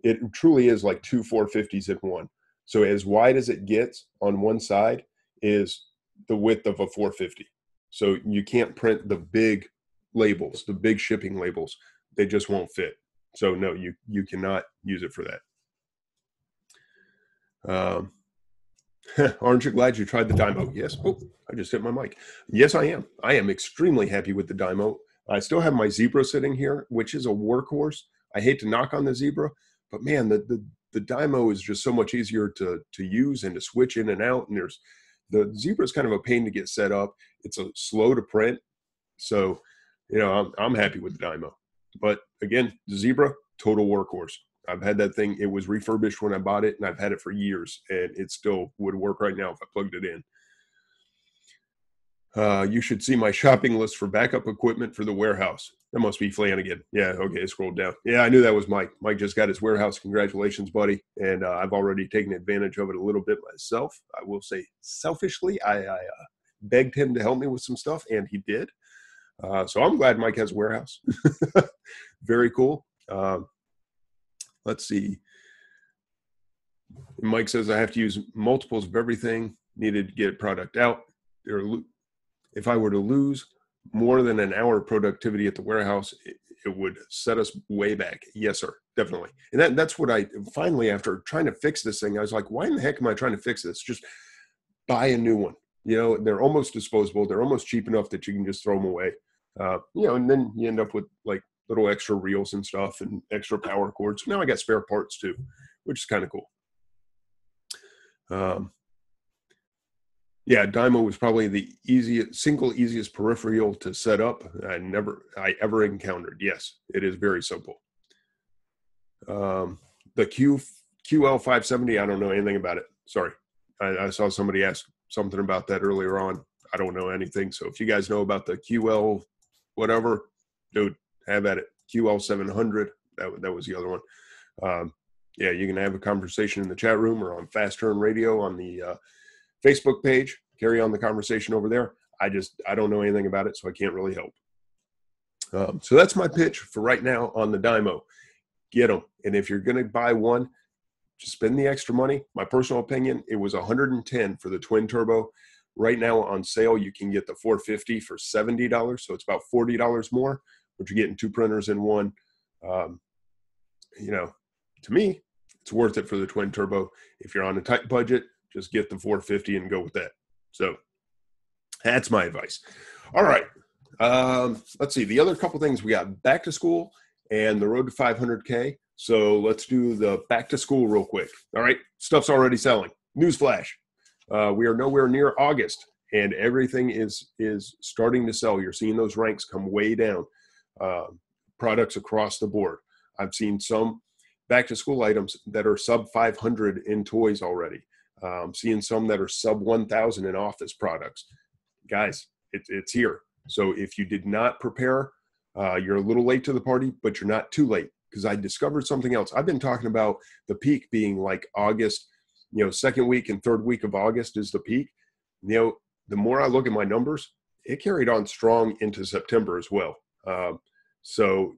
S1: it truly is like two 450s in one. So as wide as it gets on one side is the width of a 450. So you can't print the big labels, the big shipping labels. They just won't fit. So no, you you cannot use it for that. Um, aren't you glad you tried the Dymo? Yes. Oh, I just hit my mic. Yes, I am. I am extremely happy with the Dymo. I still have my Zebra sitting here, which is a workhorse. I hate to knock on the Zebra, but man, the, the the Dymo is just so much easier to to use and to switch in and out. And there's the Zebra is kind of a pain to get set up. It's a slow to print, so you know I'm I'm happy with the Dymo. But again, Zebra total workhorse. I've had that thing. It was refurbished when I bought it, and I've had it for years, and it still would work right now if I plugged it in. Uh, you should see my shopping list for backup equipment for the warehouse. That must be Flanagan. Yeah, okay, scroll down. Yeah, I knew that was Mike. Mike just got his warehouse. Congratulations, buddy. And uh, I've already taken advantage of it a little bit myself. I will say selfishly, I, I uh, begged him to help me with some stuff, and he did. Uh, so I'm glad Mike has a warehouse. Very cool. Um, let's see. Mike says I have to use multiples of everything needed to get product out. There if I were to lose more than an hour of productivity at the warehouse, it, it, would set us way back. Yes, sir, definitely. And that, that's what I finally, after trying to fix this thing, I was like, why in the heck am I trying to fix this? Just buy a new one. You know, they're almost disposable. They're almost cheap enough that you can just throw them away. Uh, you know, and then you end up with like little extra reels and stuff and extra power cords. Now I got spare parts too, which is kind of cool. Um, yeah, Dymo was probably the easiest, single easiest peripheral to set up. I never, I ever encountered. Yes, it is very simple. Um, the Q QL 570, I don't know anything about it. Sorry, I, I saw somebody ask something about that earlier on. I don't know anything. So if you guys know about the QL, whatever, dude, have at it. QL 700. That that was the other one. Um, yeah, you can have a conversation in the chat room or on Fast Turn Radio on the uh, Facebook page. Carry on the conversation over there. I just I don't know anything about it, so I can't really help. Um, so that's my pitch for right now on the Dymo. Get them, and if you're going to buy one, just spend the extra money. My personal opinion, it was 110 for the twin turbo. Right now on sale, you can get the 450 for $70, so it's about $40 more, but you're getting two printers in one. Um, you know, to me, it's worth it for the twin turbo. If you're on a tight budget, just get the 450 and go with that. So that's my advice. All right. Um, let's see. The other couple things we got back to school and the road to 500K. So let's do the back to school real quick. All right. Stuff's already selling. Newsflash. Uh, we are nowhere near August and everything is is starting to sell. You're seeing those ranks come way down. Uh, products across the board. I've seen some back to school items that are sub 500 in toys already. Um, seeing some that are sub 1,000 in office products. Guys, it, it's here. So if you did not prepare, uh, you're a little late to the party, but you're not too late. because I discovered something else. I've been talking about the peak being like August, you know, second week and third week of August is the peak. You know, the more I look at my numbers, it carried on strong into September as well. Um, so,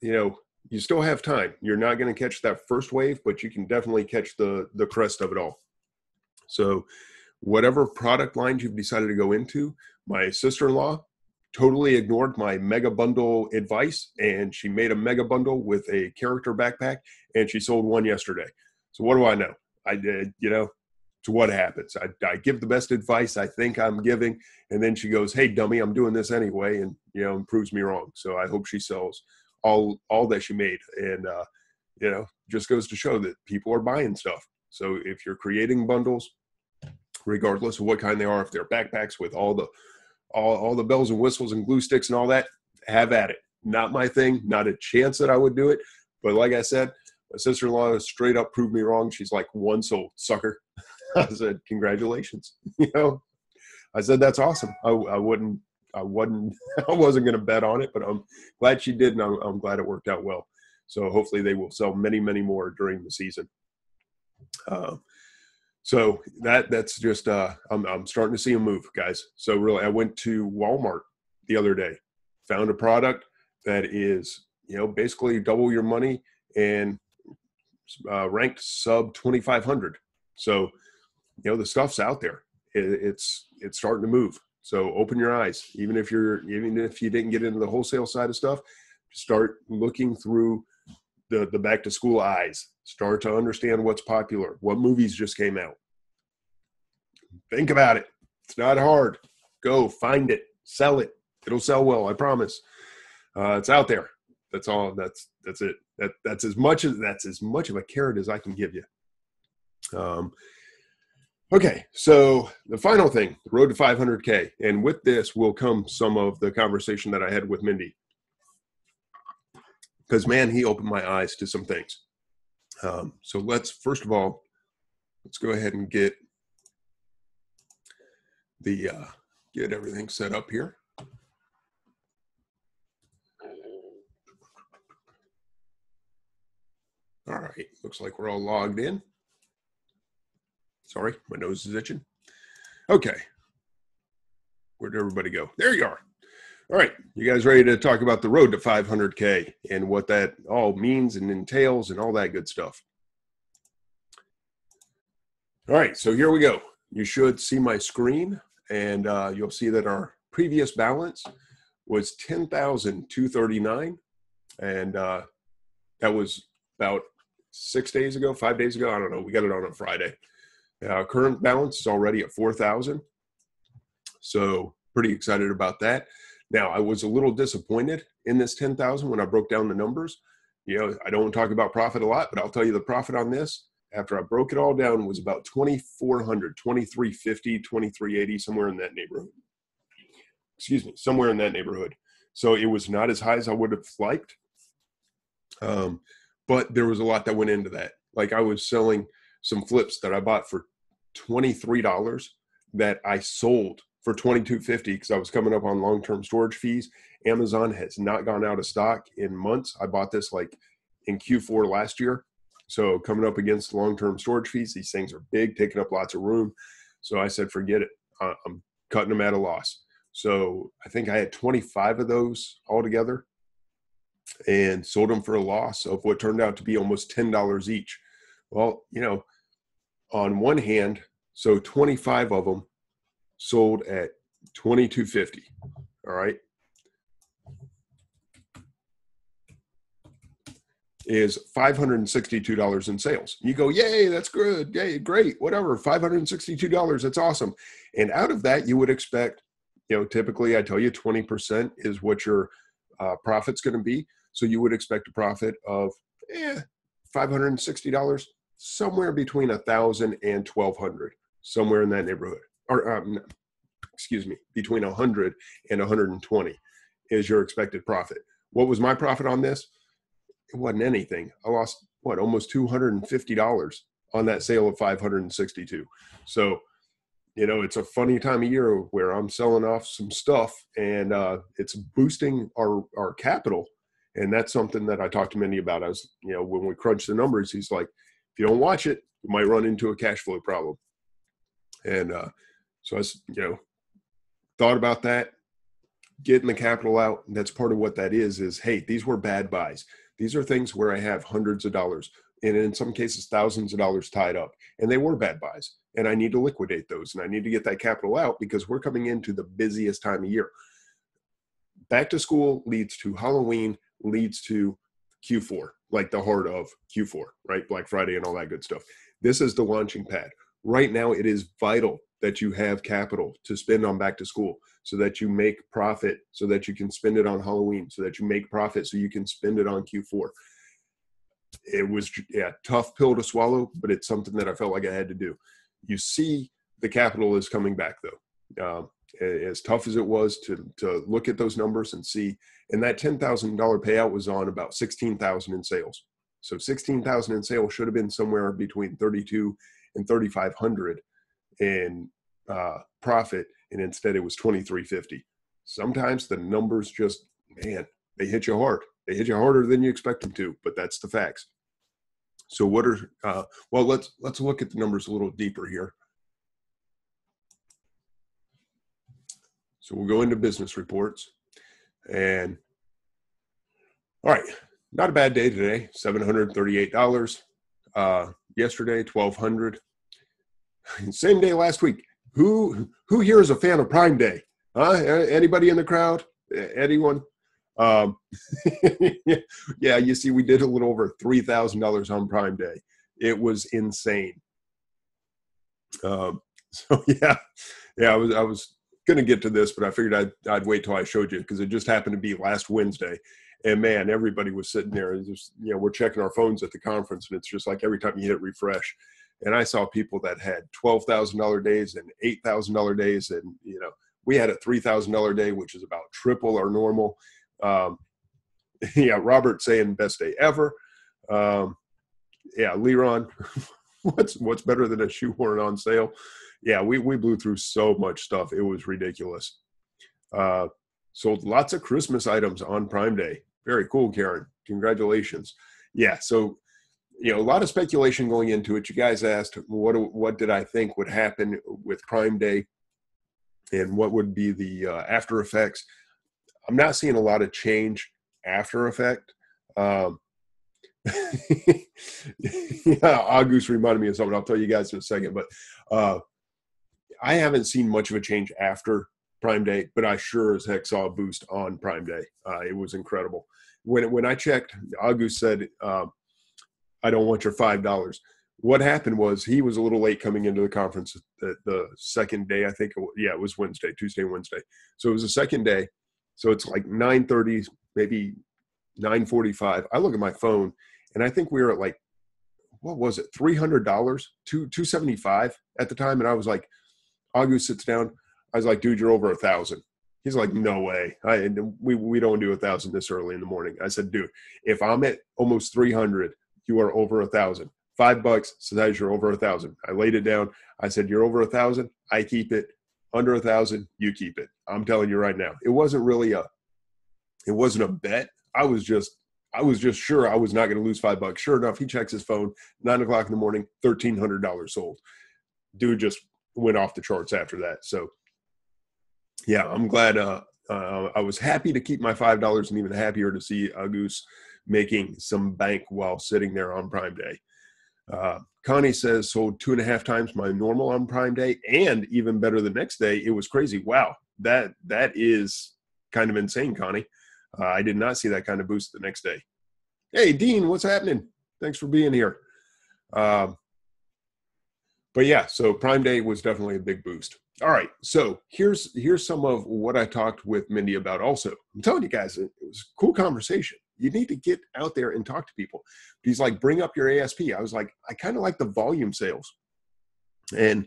S1: you know, you still have time. You're not going to catch that first wave, but you can definitely catch the the crest of it all. So, whatever product lines you've decided to go into, my sister-in-law totally ignored my mega bundle advice and she made a mega bundle with a character backpack and she sold one yesterday. So what do I know? I did, you know, to what happens. I, I give the best advice I think I'm giving, and then she goes, "Hey, dummy, I'm doing this anyway," and you know, and proves me wrong. So I hope she sells all all that she made, and uh, you know, just goes to show that people are buying stuff. So if you're creating bundles, regardless of what kind they are, if they're backpacks with all the all, all the bells and whistles and glue sticks and all that, have at it. Not my thing. Not a chance that I would do it. But like I said, my sister-in-law straight up proved me wrong. She's like, one sold, sucker. I said, congratulations. You know, I said, that's awesome. I, I wouldn't, I wasn't, I wasn't going to bet on it, but I'm glad she did. And I'm, I'm glad it worked out well. So hopefully they will sell many, many more during the season. Uh, so that that's just uh, I'm I'm starting to see a move, guys. So really, I went to Walmart the other day, found a product that is you know basically double your money and uh, ranked sub 2500. So you know the stuff's out there. It, it's it's starting to move. So open your eyes, even if you're even if you didn't get into the wholesale side of stuff, start looking through the the back to school eyes. Start to understand what's popular what movies just came out. Think about it. It's not hard. Go find it. Sell it. It'll sell well i promise. Uh, it's out there. That's all. That's that's it that that's as much as that's as much of a carrot as i can give you um okay so the final thing the road to 500k and with this will come some of the conversation that i had with mindy because man, he opened my eyes to some things. Um, so let's first of all, let's go ahead and get the uh, get everything set up here. All right, looks like we're all logged in. Sorry, my nose is itching. Okay, where'd everybody go? There you are. All right, you guys ready to talk about the road to 500K and what that all means and entails and all that good stuff? All right, so here we go. You should see my screen and uh, you'll see that our previous balance was 10,239 and uh, that was about six days ago, five days ago. I don't know. We got it on a Friday. Uh, current balance is already at 4,000. So pretty excited about that. Now, I was a little disappointed in this 10,000 when I broke down the numbers. You know, I don't talk about profit a lot, but I'll tell you the profit on this after I broke it all down was about 2400, 2350, 2380 somewhere in that neighborhood. Excuse me, somewhere in that neighborhood. So it was not as high as I would have liked. Um, but there was a lot that went into that. Like I was selling some flips that I bought for $23 that I sold for 2250 because I was coming up on long-term storage fees. Amazon has not gone out of stock in months. I bought this like in Q4 last year. So coming up against long-term storage fees, these things are big, taking up lots of room. So I said, forget it. I'm cutting them at a loss. So I think I had 25 of those altogether and sold them for a loss of what turned out to be almost $10 each. Well, you know, on one hand, so 25 of them sold at 2250 all right? Is $562 in sales. You go yay that's good. Yay great whatever $562 that's awesome. And out of that you would expect you know typically i tell you 20% is what your uh, profit's going to be so you would expect a profit of eh, $560 somewhere between a thousand and 1200 somewhere in that neighborhood or um, excuse me, between 100 and 120 is your expected profit. What was my profit on this? It wasn't anything. I lost what almost $250 on that sale of 562. So, you know, it's a funny time of year where I'm selling off some stuff and uh, it's boosting our our capital And that's something that I talked to Mindy about. I was, you know, when we crunch the numbers, he's like, if you don't watch it, you might run into a cash flow problem. And uh, so I was, you know, thought about that, getting the capital out. That's part of what that is, is, hey, these were bad buys. These are things where I have hundreds of dollars and in some cases thousands of dollars tied up and they were bad buys and i need to liquidate those and i need to get that capital out because we're coming into the busiest time of year back to school leads to halloween leads to q4 like the heart of q4 right? Black friday and all that good stuff. This is the launching pad. Right now it is vital that you have capital to spend on back to school so that you make profit so that you can spend it on halloween so that you make profit so you can spend it on q4 it was yeah tough pill to swallow but it's something that i felt like i had to do. You see the capital is coming back though. Um, as tough as it was to to look at those numbers and see and that $10000 payout was on about 16000 in sales so 16000 in sales should have been somewhere between 32 and 3500 in uh, profit and instead it was 2350 sometimes the numbers just man they hit you hard they hit you harder than you expect them to, but that's the facts. So what are uh, well? Let's let's look at the numbers a little deeper here. So we'll go into business reports, and all right, not a bad day today. Seven hundred thirty-eight dollars. Uh, yesterday, twelve hundred. Same day last week. Who who here is a fan of Prime Day? Huh? Anybody in the crowd? Anyone? Um, yeah, you see, we did a little over three thousand dollars on Prime Day. It was insane. Um, so yeah, yeah, I was I was gonna get to this, but I figured I'd I'd wait till I showed you because it just happened to be last Wednesday, and man, everybody was sitting there and just you know we're checking our phones at the conference, and it's just like every time you hit refresh, and I saw people that had twelve thousand dollar days and eight thousand dollar days, and you know we had a three thousand dollar day, which is about triple our normal. Um, yeah, Robert saying best day ever. Um, yeah, Leron, what's what's better than a shoehorn on sale? Yeah, we we blew through so much stuff. It was ridiculous. Uh, sold lots of Christmas items on Prime Day. Very cool, Karen. Congratulations. Yeah, so you know a lot of speculation going into it. You guys asked what what did I think would happen with Prime Day, and what would be the uh, after effects. I'm not seeing a lot of change after effect. Um, yeah, August reminded me of something. I'll tell you guys in a second, but uh, I haven't seen much of a change after Prime Day, but I sure as heck saw a boost on Prime Day. Uh, it was incredible. When when I checked, August said, uh, "I don't want your five dollars." What happened was he was a little late coming into the conference the, the second day. I think, yeah, it was Wednesday, Tuesday, Wednesday. So it was the second day so it's like 9:30, maybe 9:45. I look at my phone, and I think we were at like, what was it, three hundred dollars, two two seventy five at the time, and I was like, August sits down. I was like, dude, you're over a thousand. He's like, no way. I we we don't do a thousand this early in the morning. I said, dude, if I'm at almost three hundred, you are over a thousand. Five bucks says you're over a thousand. I laid it down. I said, you're over a thousand. I keep it under a thousand, you keep it. I'm telling you right now. It wasn't really a it wasn't a bet. I was just I was just sure I was not going to lose five bucks. Sure enough, he checks his phone, nine o'clock in the morning, thirteen hundred dollars sold. Dude just went off the charts after that. So yeah, I'm glad uh, uh, I was happy to keep my five dollars and even happier to see August making some bank while sitting there on Prime Day. Uh, Connie says sold two and a half times my normal on Prime Day, and even better the next day. It was crazy. Wow, that that is kind of insane, Connie. Uh, I did not see that kind of boost the next day. Hey, Dean, what's happening? Thanks for being here. Uh, but yeah, so Prime Day was definitely a big boost. All right, so here's here's some of what I talked with Mindy about. Also, I'm telling you guys, it was a cool conversation you need to get out there and talk to people. He's like, bring up your ASP. I was like, I kind of like the volume sales. And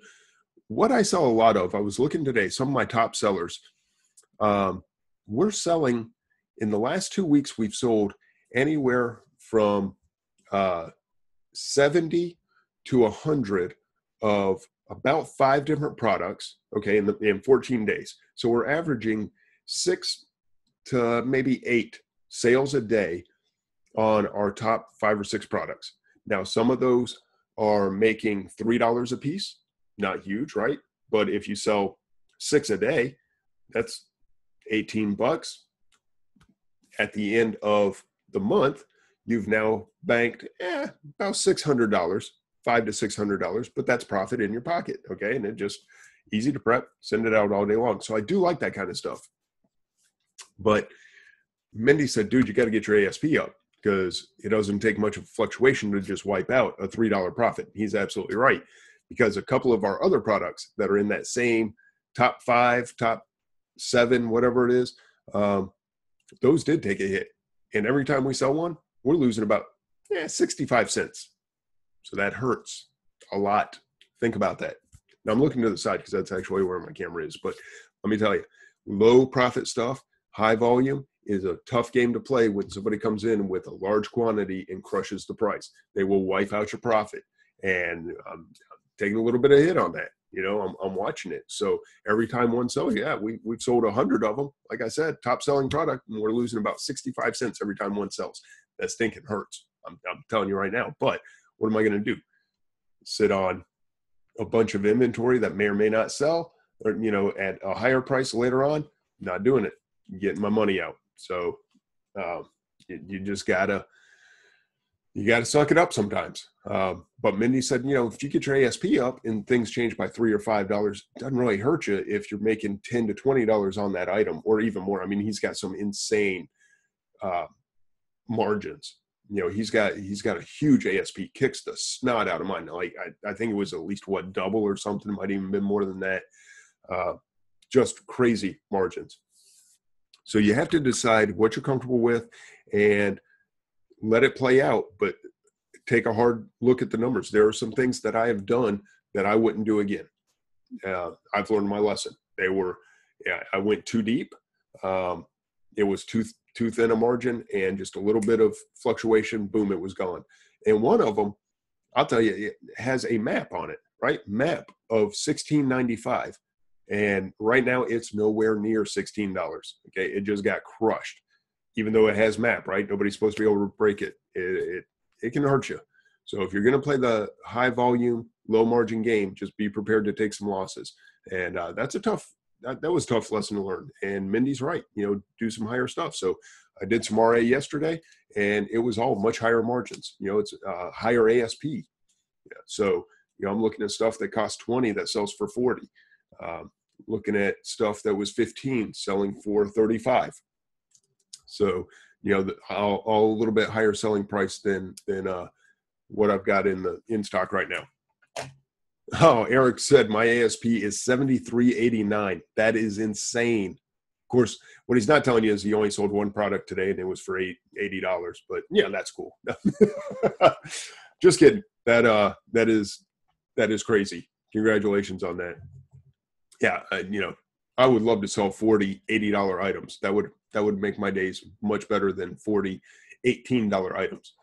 S1: what I sell a lot of, I was looking today, some of my top sellers, um, we're selling in the last two weeks, we've sold anywhere from uh, 70 to 100 of about five different products, okay, in, the, in 14 days. So we're averaging six to maybe eight sales a day on our top five or six products. Now, some of those are making $3 a piece, not huge, right? But if you sell six a day, that's 18 bucks. At the end of the month, you've now banked eh, about $600, five to $600, but that's profit in your pocket. Okay. And it just easy to prep, send it out all day long. So I do like that kind of stuff. But Mindy said, dude, you got to get your ASP up because it doesn't take much of fluctuation to just wipe out a $3 profit. He's absolutely right. Because a couple of our other products that are in that same top five, top seven, whatever it is, um, those did take a hit. And every time we sell one, we're losing about eh, 65 cents. So that hurts a lot. Think about that. Now I'm looking to the side because that's actually where my camera is. But let me tell you, low profit stuff, high volume is a tough game to play when somebody comes in with a large quantity and crushes the price. They will wipe out your profit. And I'm taking a little bit of hit on that. You know, I'm, I'm watching it. So every time one sells, yeah, we, we've sold a hundred of them. Like I said, top selling product, and we're losing about 65 cents every time one sells. That stinking hurts. I'm, I'm telling you right now. But what am I going to do? Sit on a bunch of inventory that may or may not sell, or you know, at a higher price later on? Not doing it. Getting my money out. So um, you, you just gotta you got to suck it up sometimes. Um, but Mindy said, you know, if you get your ASP up and things change by three or five dollars, doesn't really hurt you if you're making ten to twenty dollars on that item, or even more. I mean, he's got some insane uh, margins. You know, he's got he's got a huge ASP, kicks the snot out of mine. Like I, I think it was at least what double or something, might even been more than that. Uh, just crazy margins. So you have to decide what you're comfortable with and let it play out, but take a hard look at the numbers. There are some things that I have done that I wouldn't do again. Uh, I've learned my lesson. They were, yeah, I went too deep. Um, it was too too thin a margin, and just a little bit of fluctuation. Boom, it was gone. And one of them, I'll tell you, it has a map on it, right? Map of 1695, and right now it's nowhere near $16. Okay, it just got crushed even though it has map, right? Nobody's supposed to be able to break it. It it, it can hurt you. So if you're going to play the high volume, low margin game, just be prepared to take some losses. And uh, that's a tough. That, that was tough lesson to learn. And Mindy's right. You know, do some higher stuff. So I did some RA yesterday, and it was all much higher margins. You know, it's uh, higher ASP. Yeah. So you know, I'm looking at stuff that costs 20 that sells for 40. Um, looking at stuff that was 15 selling for 35 so you know, all a little bit higher selling price than than uh, what I've got in the in stock right now. Oh, Eric said my ASP is seventy three eighty nine. That is insane. Of course, what he's not telling you is he only sold one product today and it was for eight, eighty dollars. But yeah, that's cool. Just kidding. That uh, that is that is crazy. Congratulations on that. Yeah, uh, you know, I would love to sell 40 80 dollar items. That would that would make my days much better than 40 18 dollar items.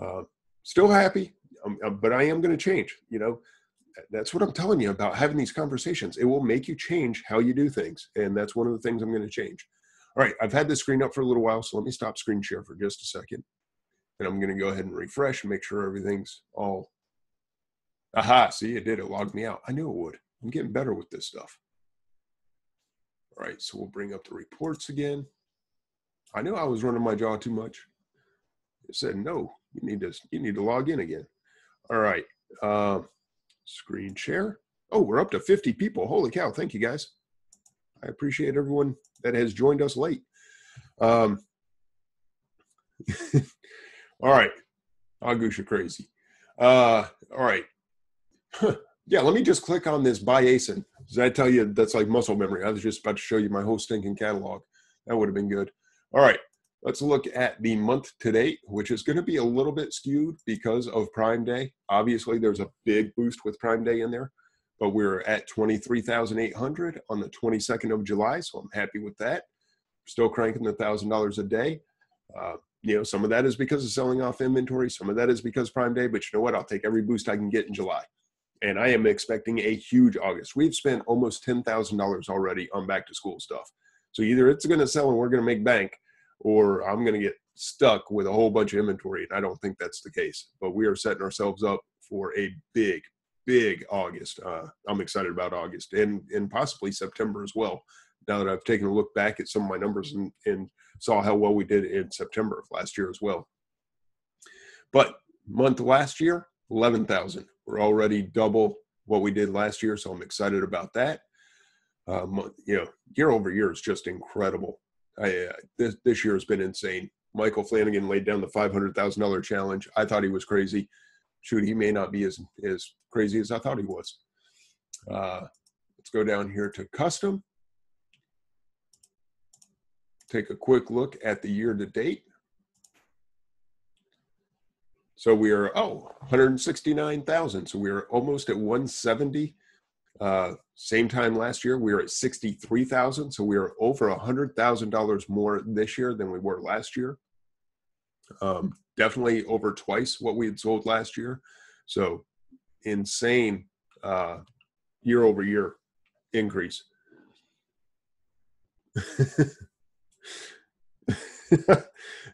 S1: Uh, still happy um, uh, but i am going to change you know? That's what i'm telling you about having these conversations. It will make you change how you do things and that's one of the things i'm going to change. All right i've had this screen up for a little while so let me stop screen share for just a second and i'm going to go ahead and refresh and make sure everything's all aha see it did it logged me out. I knew it would. I'm getting better with this stuff. All right so we'll bring up the reports again I knew I was running my jaw too much. It said, no, you need to, you need to log in again. All right. Uh, screen share. Oh, we're up to 50 people. Holy cow. Thank you guys. I appreciate everyone that has joined us late. Um, all right. Augusha crazy. Uh, all right. yeah, let me just click on this by ASIN. Does that tell you that's like muscle memory? I was just about to show you my whole stinking catalog. That would have been good. All right, let's look at the month to date, which is going to be a little bit skewed because of Prime Day. Obviously, there's a big boost with Prime Day in there, but we're at 23,800 on the 22nd of July, so I'm happy with that. Still cranking the $1,000 a day. Uh, you know, some of that is because of selling off inventory. Some of that is because Prime Day, but you know what? I'll take every boost I can get in July. And I am expecting a huge August. We've spent almost $10,000 already on back to school stuff. So either it's going to sell and we're going to make bank, or I'm going to get stuck with a whole bunch of inventory. And I don't think that's the case. But we are setting ourselves up for a big, big August. Uh, I'm excited about August and and possibly September as well. Now that I've taken a look back at some of my numbers and, and saw how well we did in September of last year as well. But month last year, 11,000. We're already double what we did last year, so I'm excited about that. Um, you know, year over year is just incredible. I, uh, this this year has been insane. Michael Flanagan laid down the five hundred thousand dollar challenge. I thought he was crazy. Shoot, he may not be as as crazy as I thought he was. Uh, let's go down here to custom. Take a quick look at the year to date. So we are oh 169,000. So we are almost at 170. Uh, same time last year we were at 63,000. So we are over a hundred thousand dollars more this year than we were last year. Um, definitely over twice what we had sold last year. So insane uh, year over year increase.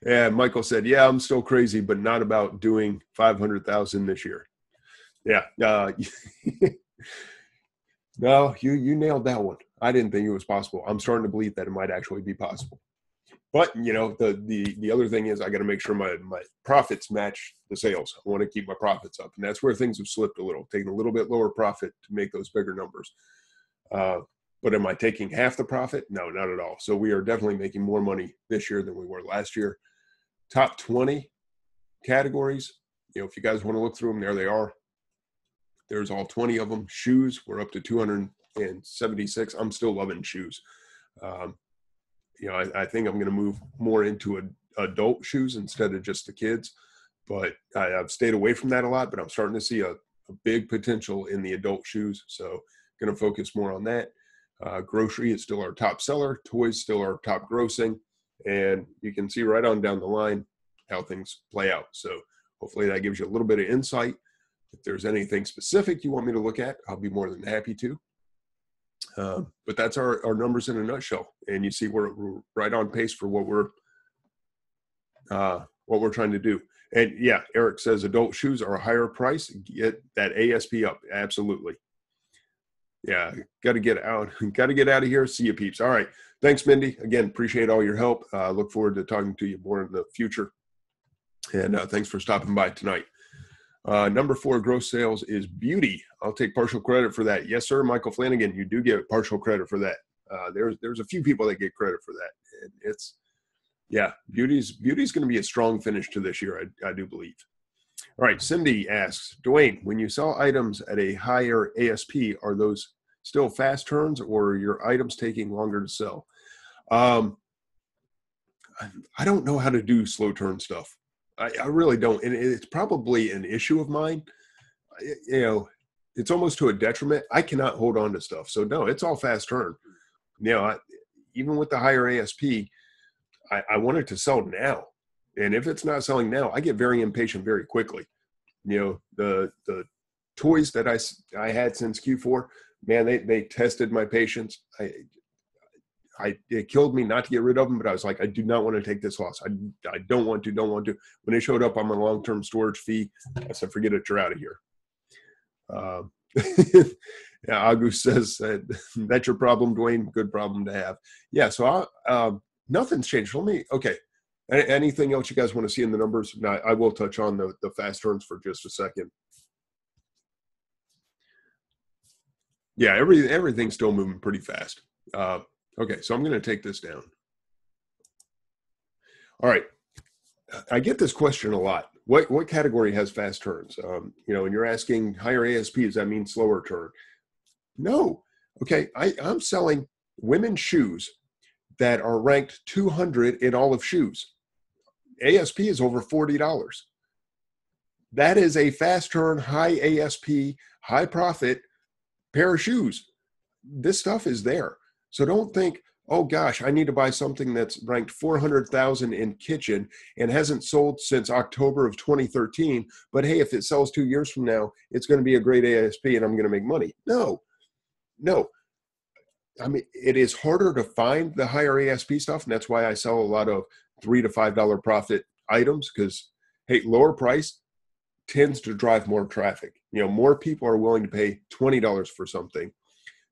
S1: and Michael said, "Yeah, I'm still crazy, but not about doing 500,000 this year." Yeah, uh, no, you you nailed that one. I didn't think it was possible. I'm starting to believe that it might actually be possible. But you know, the the the other thing is, I got to make sure my my profits match the sales. I want to keep my profits up, and that's where things have slipped a little, taking a little bit lower profit to make those bigger numbers. Uh, but am I taking half the profit? No, not at all. So we are definitely making more money this year than we were last year. Top 20 categories. You know, if you guys want to look through them, there they are. There's all 20 of them. Shoes, we're up to 276. I'm still loving shoes. Um, you know, I, I think I'm going to move more into a, adult shoes instead of just the kids. But I, have stayed away from that a lot. But I'm starting to see a, a big potential in the adult shoes. So going to focus more on that. Uh, grocery is still our top seller. Toys still our top grossing. And you can see right on down the line how things play out. So hopefully that gives you a little bit of insight. If there's anything specific you want me to look at, I'll be more than happy to. Uh, but that's our, our numbers in a nutshell. And you see we're, we're right on pace for what we're uh, what we're trying to do. And yeah, Eric says adult shoes are a higher price. Get that ASP up. Absolutely yeah, got to get out. got to get out of here. See you, peeps. All right. Thanks, Mindy. Again, appreciate all your help. Uh, look forward to talking to you more in the future. And uh, thanks for stopping by tonight. Uh, number four, gross sales is beauty. I'll take partial credit for that. Yes, sir, Michael Flanagan. You do get partial credit for that. Uh, there's there's a few people that get credit for that. It's yeah, beauty's beauty's going to be a strong finish to this year. I, I do believe. All right, Cindy asks, Duane, when you sell items at a higher ASP, are those still fast turns or are your items taking longer to sell? Um, I don't know how to do slow turn stuff. I, I really don't. And it's probably an issue of mine. You know, it's almost to a detriment. I cannot hold on to stuff. So, no, it's all fast turn. You know, I, even with the higher ASP, I, I want it to sell now. And if it's not selling now, I get very impatient very quickly. You know, the the toys that I I had since Q4, man, they they tested my patience. I I it killed me not to get rid of them, but I was like, I do not want to take this loss. I I don't want to, don't want to. When they showed up on my long term storage fee, I said, forget it, you're out of here. Uh, yeah, August says that, that's your problem, Duane. Good problem to have. Yeah, so I, uh, nothing's changed. Let me okay. Anything else you guys want to see in the numbers? No, I will touch on the, the fast turns for just a second. Yeah, every everything's still moving pretty fast. Uh, okay, so I'm going to take this down. All right, I get this question a lot. What what category has fast turns? Um, you know, and you're asking higher ASP. Does that mean slower turn? No. Okay, I, I'm selling women's shoes that are ranked 200 in all of shoes. ASP is over $40. That is a fast turn, high ASP, high profit pair of shoes. This stuff is there. So don't think, oh gosh, I need to buy something that's ranked 400,000 in kitchen and hasn't sold since October of 2013. But hey, if it sells two years from now, it's going to be a great ASP and I'm going to make money. No, no. I mean, it is harder to find the higher ASP stuff, and that's why I sell a lot of three to five dollar profit items because hey, lower price tends to drive more traffic. You know, more people are willing to pay twenty dollars for something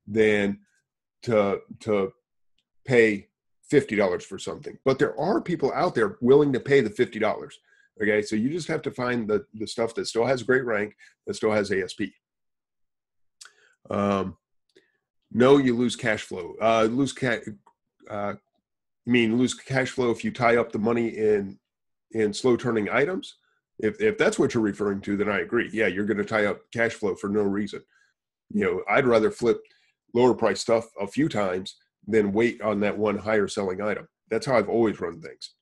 S1: than to to pay fifty dollars for something. But there are people out there willing to pay the fifty dollars. Okay, so you just have to find the the stuff that still has great rank, that still has ASP. Um, no, you lose cash flow. Uh, lose cash. Uh, mean lose cash flow if you tie up the money in in slow turning items. If if that's what you're referring to, then I agree. Yeah, you're going to tie up cash flow for no reason. You know, I'd rather flip lower price stuff a few times than wait on that one higher selling item. That's how I've always run things.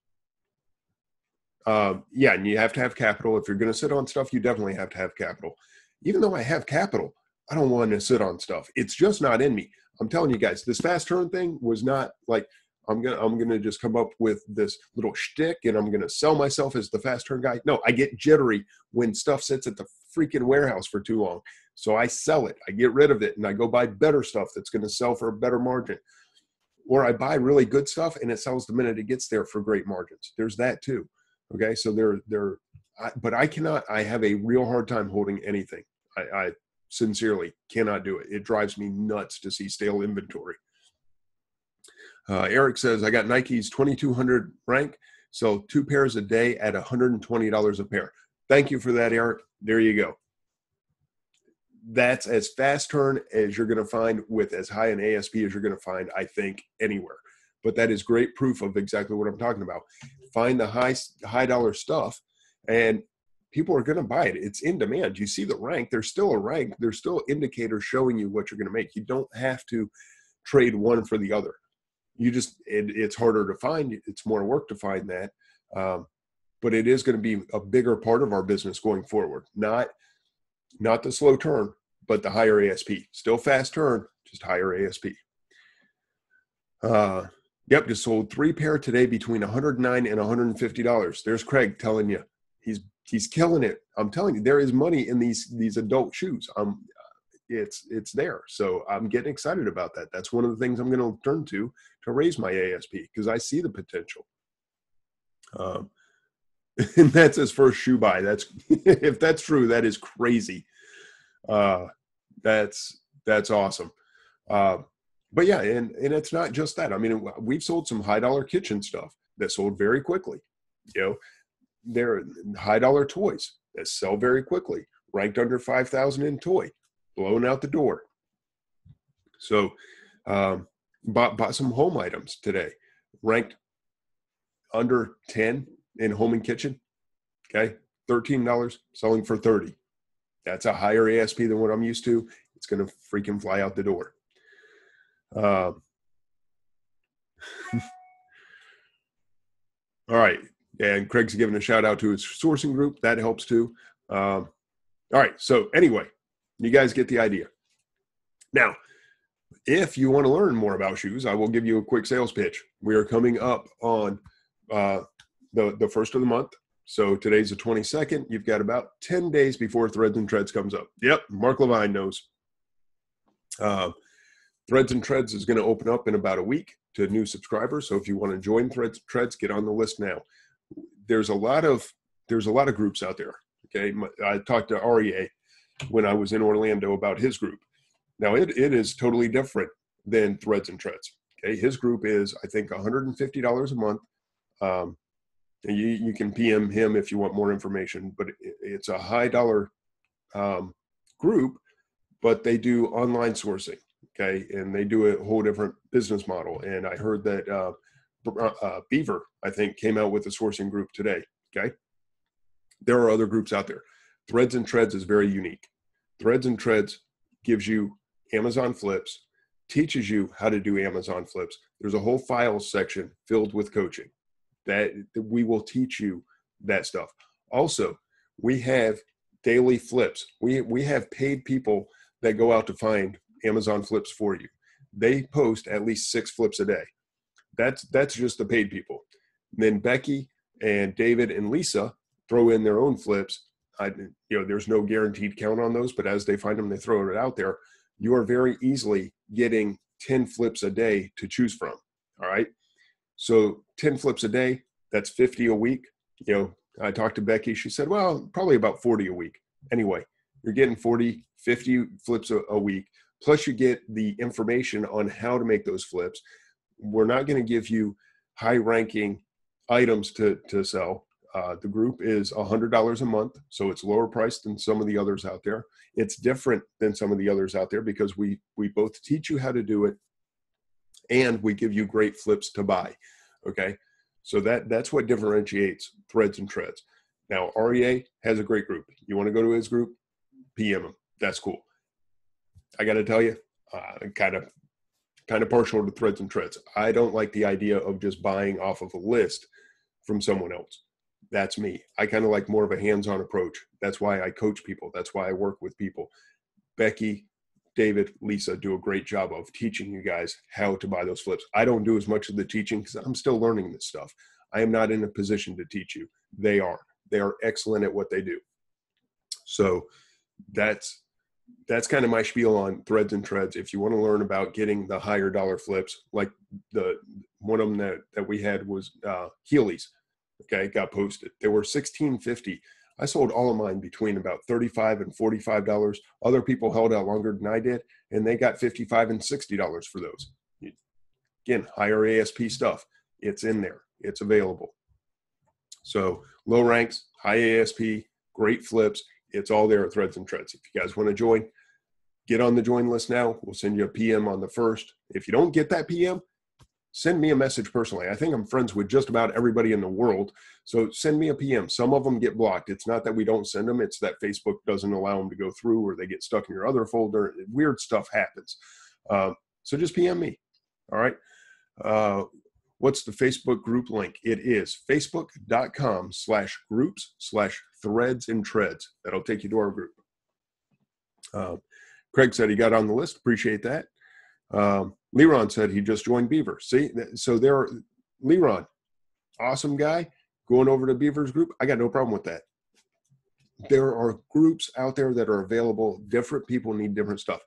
S1: Um, yeah, and you have to have capital. If you're going to sit on stuff, you definitely have to have capital. Even though I have capital, I don't want to sit on stuff. It's just not in me. I'm telling you guys, this fast turn thing was not like I'm gonna I'm gonna just come up with this little shtick and I'm gonna sell myself as the fast turn guy. No, I get jittery when stuff sits at the freaking warehouse for too long. So I sell it, I get rid of it, and I go buy better stuff that's gonna sell for a better margin. Or I buy really good stuff and it sells the minute it gets there for great margins. There's that too. Okay, so there there, but I cannot. I have a real hard time holding anything. I, I sincerely cannot do it. It drives me nuts to see stale inventory. Uh, Eric says, I got Nike's 2200 rank, so two pairs a day at $120 a pair. Thank you for that, Eric. There you go. That's as fast turn as you're going to find with as high an ASP as you're going to find, I think, anywhere. But that is great proof of exactly what I'm talking about. Find the high high dollar stuff, and people are going to buy it. It's in demand. You see the rank. There's still a rank. There's still indicators showing you what you're going to make. You don't have to trade one for the other you just it, it's harder to find it's more work to find that um, but it is going to be a bigger part of our business going forward. Not not the slow turn but the higher asp still fast turn just higher asp uh, yep just sold three pair today between 109 and 150 dollars. There's craig telling you. He's he's killing it. I'm telling you there is money in these these adult shoes. Um it's it's there. So I'm getting excited about that. That's one of the things I'm going to turn to to raise my ASP because I see the potential. Um, and that's his first shoe buy. That's if that's true, that is crazy. Uh, that's that's awesome. Uh, but yeah, and and it's not just that. I mean, we've sold some high dollar kitchen stuff that sold very quickly. You know, they're high dollar toys that sell very quickly, ranked under five thousand in toy blown out the door. So, um, bought bought some home items today, ranked under ten in home and kitchen. Okay, thirteen dollars selling for thirty. That's a higher ASP than what I'm used to. It's going to freaking fly out the door. Um, all right, and Craig's giving a shout out to his sourcing group. That helps too. Um, all right. So anyway, you guys get the idea. Now, if you want to learn more about shoes, I will give you a quick sales pitch. We are coming up on uh, the, the first of the month. So today's the 22nd. You've got about 10 days before Threads and Treads comes up. Yep, Mark Levine knows. Uh, Threads and Treads is going to open up in about a week to new subscribers. So if you want to join Threads and Treads, get on the list now. There's a lot of there's a lot of groups out there. Okay, I talked to REA when I was in Orlando about his group. Now it, it is totally different than Threads and Treads. Okay, his group is I think $150 a month. Um, you you can PM him if you want more information, but it, it's a high dollar um, group, but they do online sourcing. Okay, and they do a whole different business model. And I heard that uh, uh, Beaver I think came out with a sourcing group today. Okay, there are other groups out there. Threads and Treads is very unique. Threads and Treads gives you Amazon flips, teaches you how to do Amazon flips. There's a whole files section filled with coaching that, that we will teach you that stuff. Also, we have daily flips. We we have paid people that go out to find Amazon flips for you. They post at least six flips a day. That's that's just the paid people. And then Becky and David and Lisa throw in their own flips I, you know, there's no guaranteed count on those, but as they find them, they throw it out there. You are very easily getting 10 flips a day to choose from. All right. So 10 flips a day, That's 50 a week. You know, I talked to Becky. She said, well, probably about 40 a week. Anyway, you're getting 40, 50 flips a, a week. Plus, you get the information on how to make those flips. We're not going to give you high ranking items to, to sell. Uh, the group is $100 a month, so it's lower priced than some of the others out there. It's different than some of the others out there because we we both teach you how to do it, and we give you great flips to buy. Okay, so that that's what differentiates Threads and Treads. Now REA has a great group. You want to go to his group, PM him. That's cool. I got to tell you, uh, kind of kind of partial to Threads and Treads. I don't like the idea of just buying off of a list from someone else. That's me. I kind of like more of a hands-on approach. That's why I coach people. That's why I work with people. Becky David, Lisa do a great job of teaching you guys how to buy those flips. I don't do as much of the teaching because I'm still learning this stuff. I am not in a position to teach you. They are. They are excellent at what they do. So that's that's kind of my spiel on threads and treads. If you want to learn about getting the higher dollar flips, like the one of them that, that we had was uh, Heelys. Okay, got posted. They were sixteen fifty I sold all of mine between about 35 and $45. Other people held out longer than I did, and they got 55 and $60 for those. Again, higher ASP stuff. It's in there. It's available. So low ranks, high ASP, great flips. It's all there at Threads and Treads. If you guys want to join, get on the join list now. We'll send you a PM on the first. If you don't get that PM, send me a message personally. I think I'm friends with just about everybody in the world. So send me a PM. Some of them get blocked. It's not that we don't send them, it's that Facebook doesn't allow them to go through or they get stuck in your other folder. Weird stuff happens. Uh, so just PM me. All right. Uh, what's the Facebook group link? It is facebook.com slash groups slash threads and treads. That'll take you to our group. Uh, Craig said he got on the list. Appreciate that. Um, Leron said he just joined Beaver. See, so there, are, Leron, awesome guy, going over to Beaver's group. I got no problem with that. There are groups out there that are available. Different people need different stuff.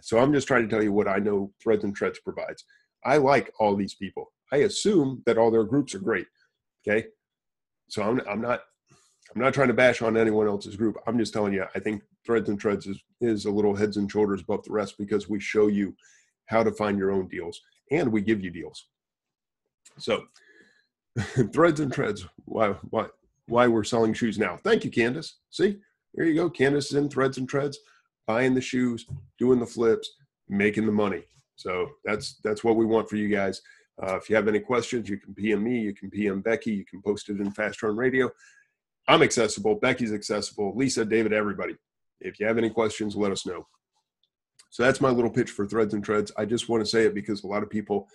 S1: So I'm just trying to tell you what I know Threads and Treads provides. I like all these people. I assume that all their groups are great. Okay, so I'm I'm not I'm not trying to bash on anyone else's group. I'm just telling you I think Threads and Treads is is a little heads and shoulders above the rest because we show you how to find your own deals, and we give you deals. So, threads and treads. Why, why, why we're selling shoes now? Thank you, Candace. See, there you go. Candace is in threads and treads, buying the shoes, doing the flips, making the money. So that's that's what we want for you guys. Uh, if you have any questions, you can PM me, you can PM Becky, you can post it in Fast Turn Radio. I'm accessible. Becky's accessible. Lisa, David, everybody. If you have any questions, let us know. So that's my little pitch for Threads and Treads. I just want to say it because a lot of people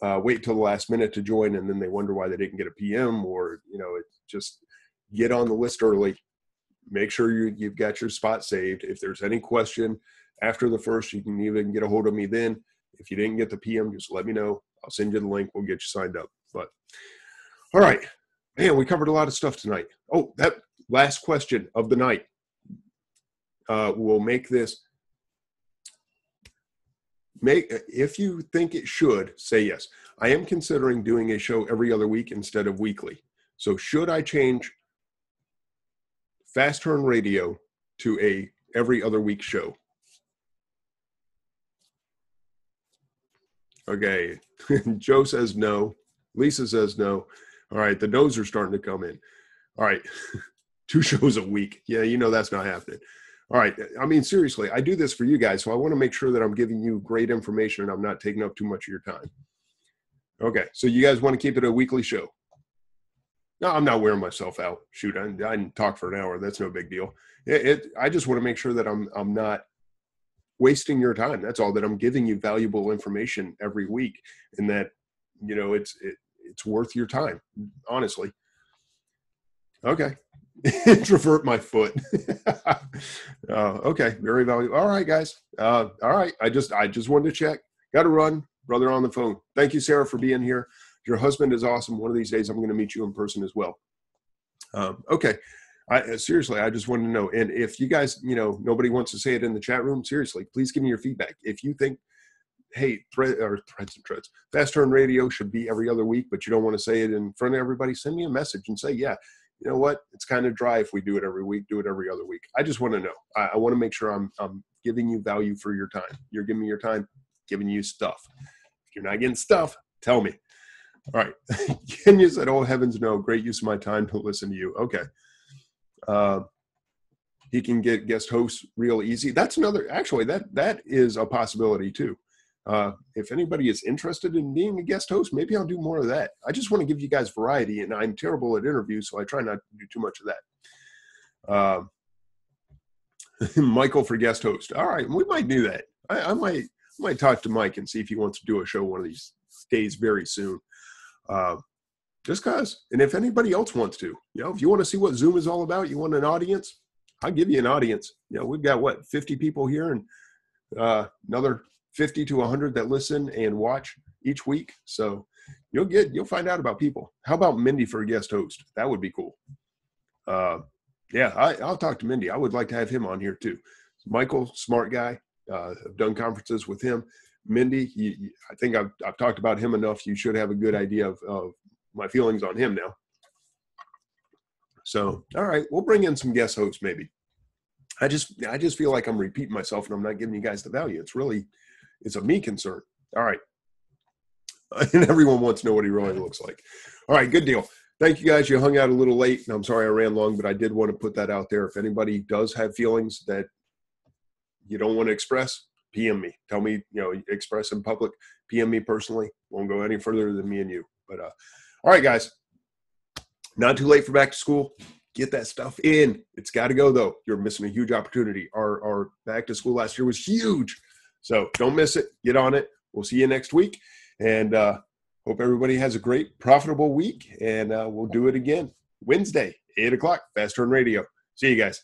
S1: uh, wait till the last minute to join and then they wonder why they didn't get a PM or, you know, it's just get on the list early. Make sure you, you've got your spot saved. If there's any question after the first, you can even get a hold of me then. If you didn't get the PM, just let me know. I'll send you the link. We'll get you signed up. But all right, man, we covered a lot of stuff tonight. Oh, that last question of the night. Uh, we'll make this make if you think it should say yes. I am considering doing a show every other week instead of weekly. So should i change fast turn radio to a every other week show? Okay. Joe says no. Lisa says no. All right the no's are starting to come in. All right. Two shows a week. Yeah you know that's not happening all right. I mean, seriously, I do this for you guys, so I want to make sure that I'm giving you great information and I'm not taking up too much of your time. Okay. So you guys want to keep it a weekly show? No, I'm not wearing myself out. Shoot, I, I can talk for an hour. That's no big deal. It, it, I just want to make sure that I'm I'm not wasting your time. That's all. That I'm giving you valuable information every week, and that you know it's it, it's worth your time. Honestly. Okay. introvert my foot. uh, okay, very valuable. All right, guys. Uh, all right, I just I just wanted to check. Got to run, brother on the phone. Thank you, Sarah, for being here. Your husband is awesome. One of these days, I'm going to meet you in person as well. Um, okay. I, uh, seriously, I just wanted to know. And if you guys, you know, nobody wants to say it in the chat room, seriously, please give me your feedback. If you think hey, thread or threads and treads. Fast Turn Radio should be every other week, but you don't want to say it in front of everybody. Send me a message and say, yeah, you know what? It's kind of dry if we do it every week. Do it every other week. I just want to know. I, I want to make sure I'm I'm giving you value for your time. You're giving me your time, giving you stuff. If you're not getting stuff, tell me. All right. Kenya said, "Oh heavens, no! Great use of my time to listen to you." Okay. Uh, he can get guest hosts real easy. That's another. Actually, that that is a possibility too. Uh, if anybody is interested in being a guest host, maybe I'll do more of that. I just want to give you guys variety, and I'm terrible at interviews, so I try not to do too much of that. Uh, Michael for guest host. All right, we might do that. I, I might I might talk to Mike and see if he wants to do a show one of these days very soon. Uh, just cause, and if anybody else wants to, you know, if you want to see what Zoom is all about, you want an audience, I'll give you an audience. You know, we've got what 50 people here and uh, another 50 to 100 that listen and watch each week. So you'll get you'll find out about people. How about Mindy for a guest host? That would be cool. Uh, yeah, I, will talk to Mindy. I would like to have him on here too. Michael, smart guy. Uh, I've done conferences with him. Mindy, I think I've, I've talked about him enough. You should have a good idea of, of my feelings on him now. So, all right, we'll bring in some guest hosts maybe. I just I just feel like I'm repeating myself and I'm not giving you guys the value. It's really it's a me concern. All right. And everyone wants to know what he really looks like. All right, good deal. Thank you guys. You hung out a little late, and I'm sorry I ran long, but I did want to put that out there. If anybody does have feelings that you don't want to express, PM me. Tell me, you know, express in public. PM me personally. Won't go any further than me and you. But uh, all right, guys. Not too late for back to school. Get that stuff in. It's got to go though. You're missing a huge opportunity. Our our back to school last year was huge. So don't miss it. Get on it. We'll see you next week. And uh, hope everybody has a great, profitable week. And uh, we'll do it again Wednesday, 8 o'clock, Fast Turn Radio. See you guys.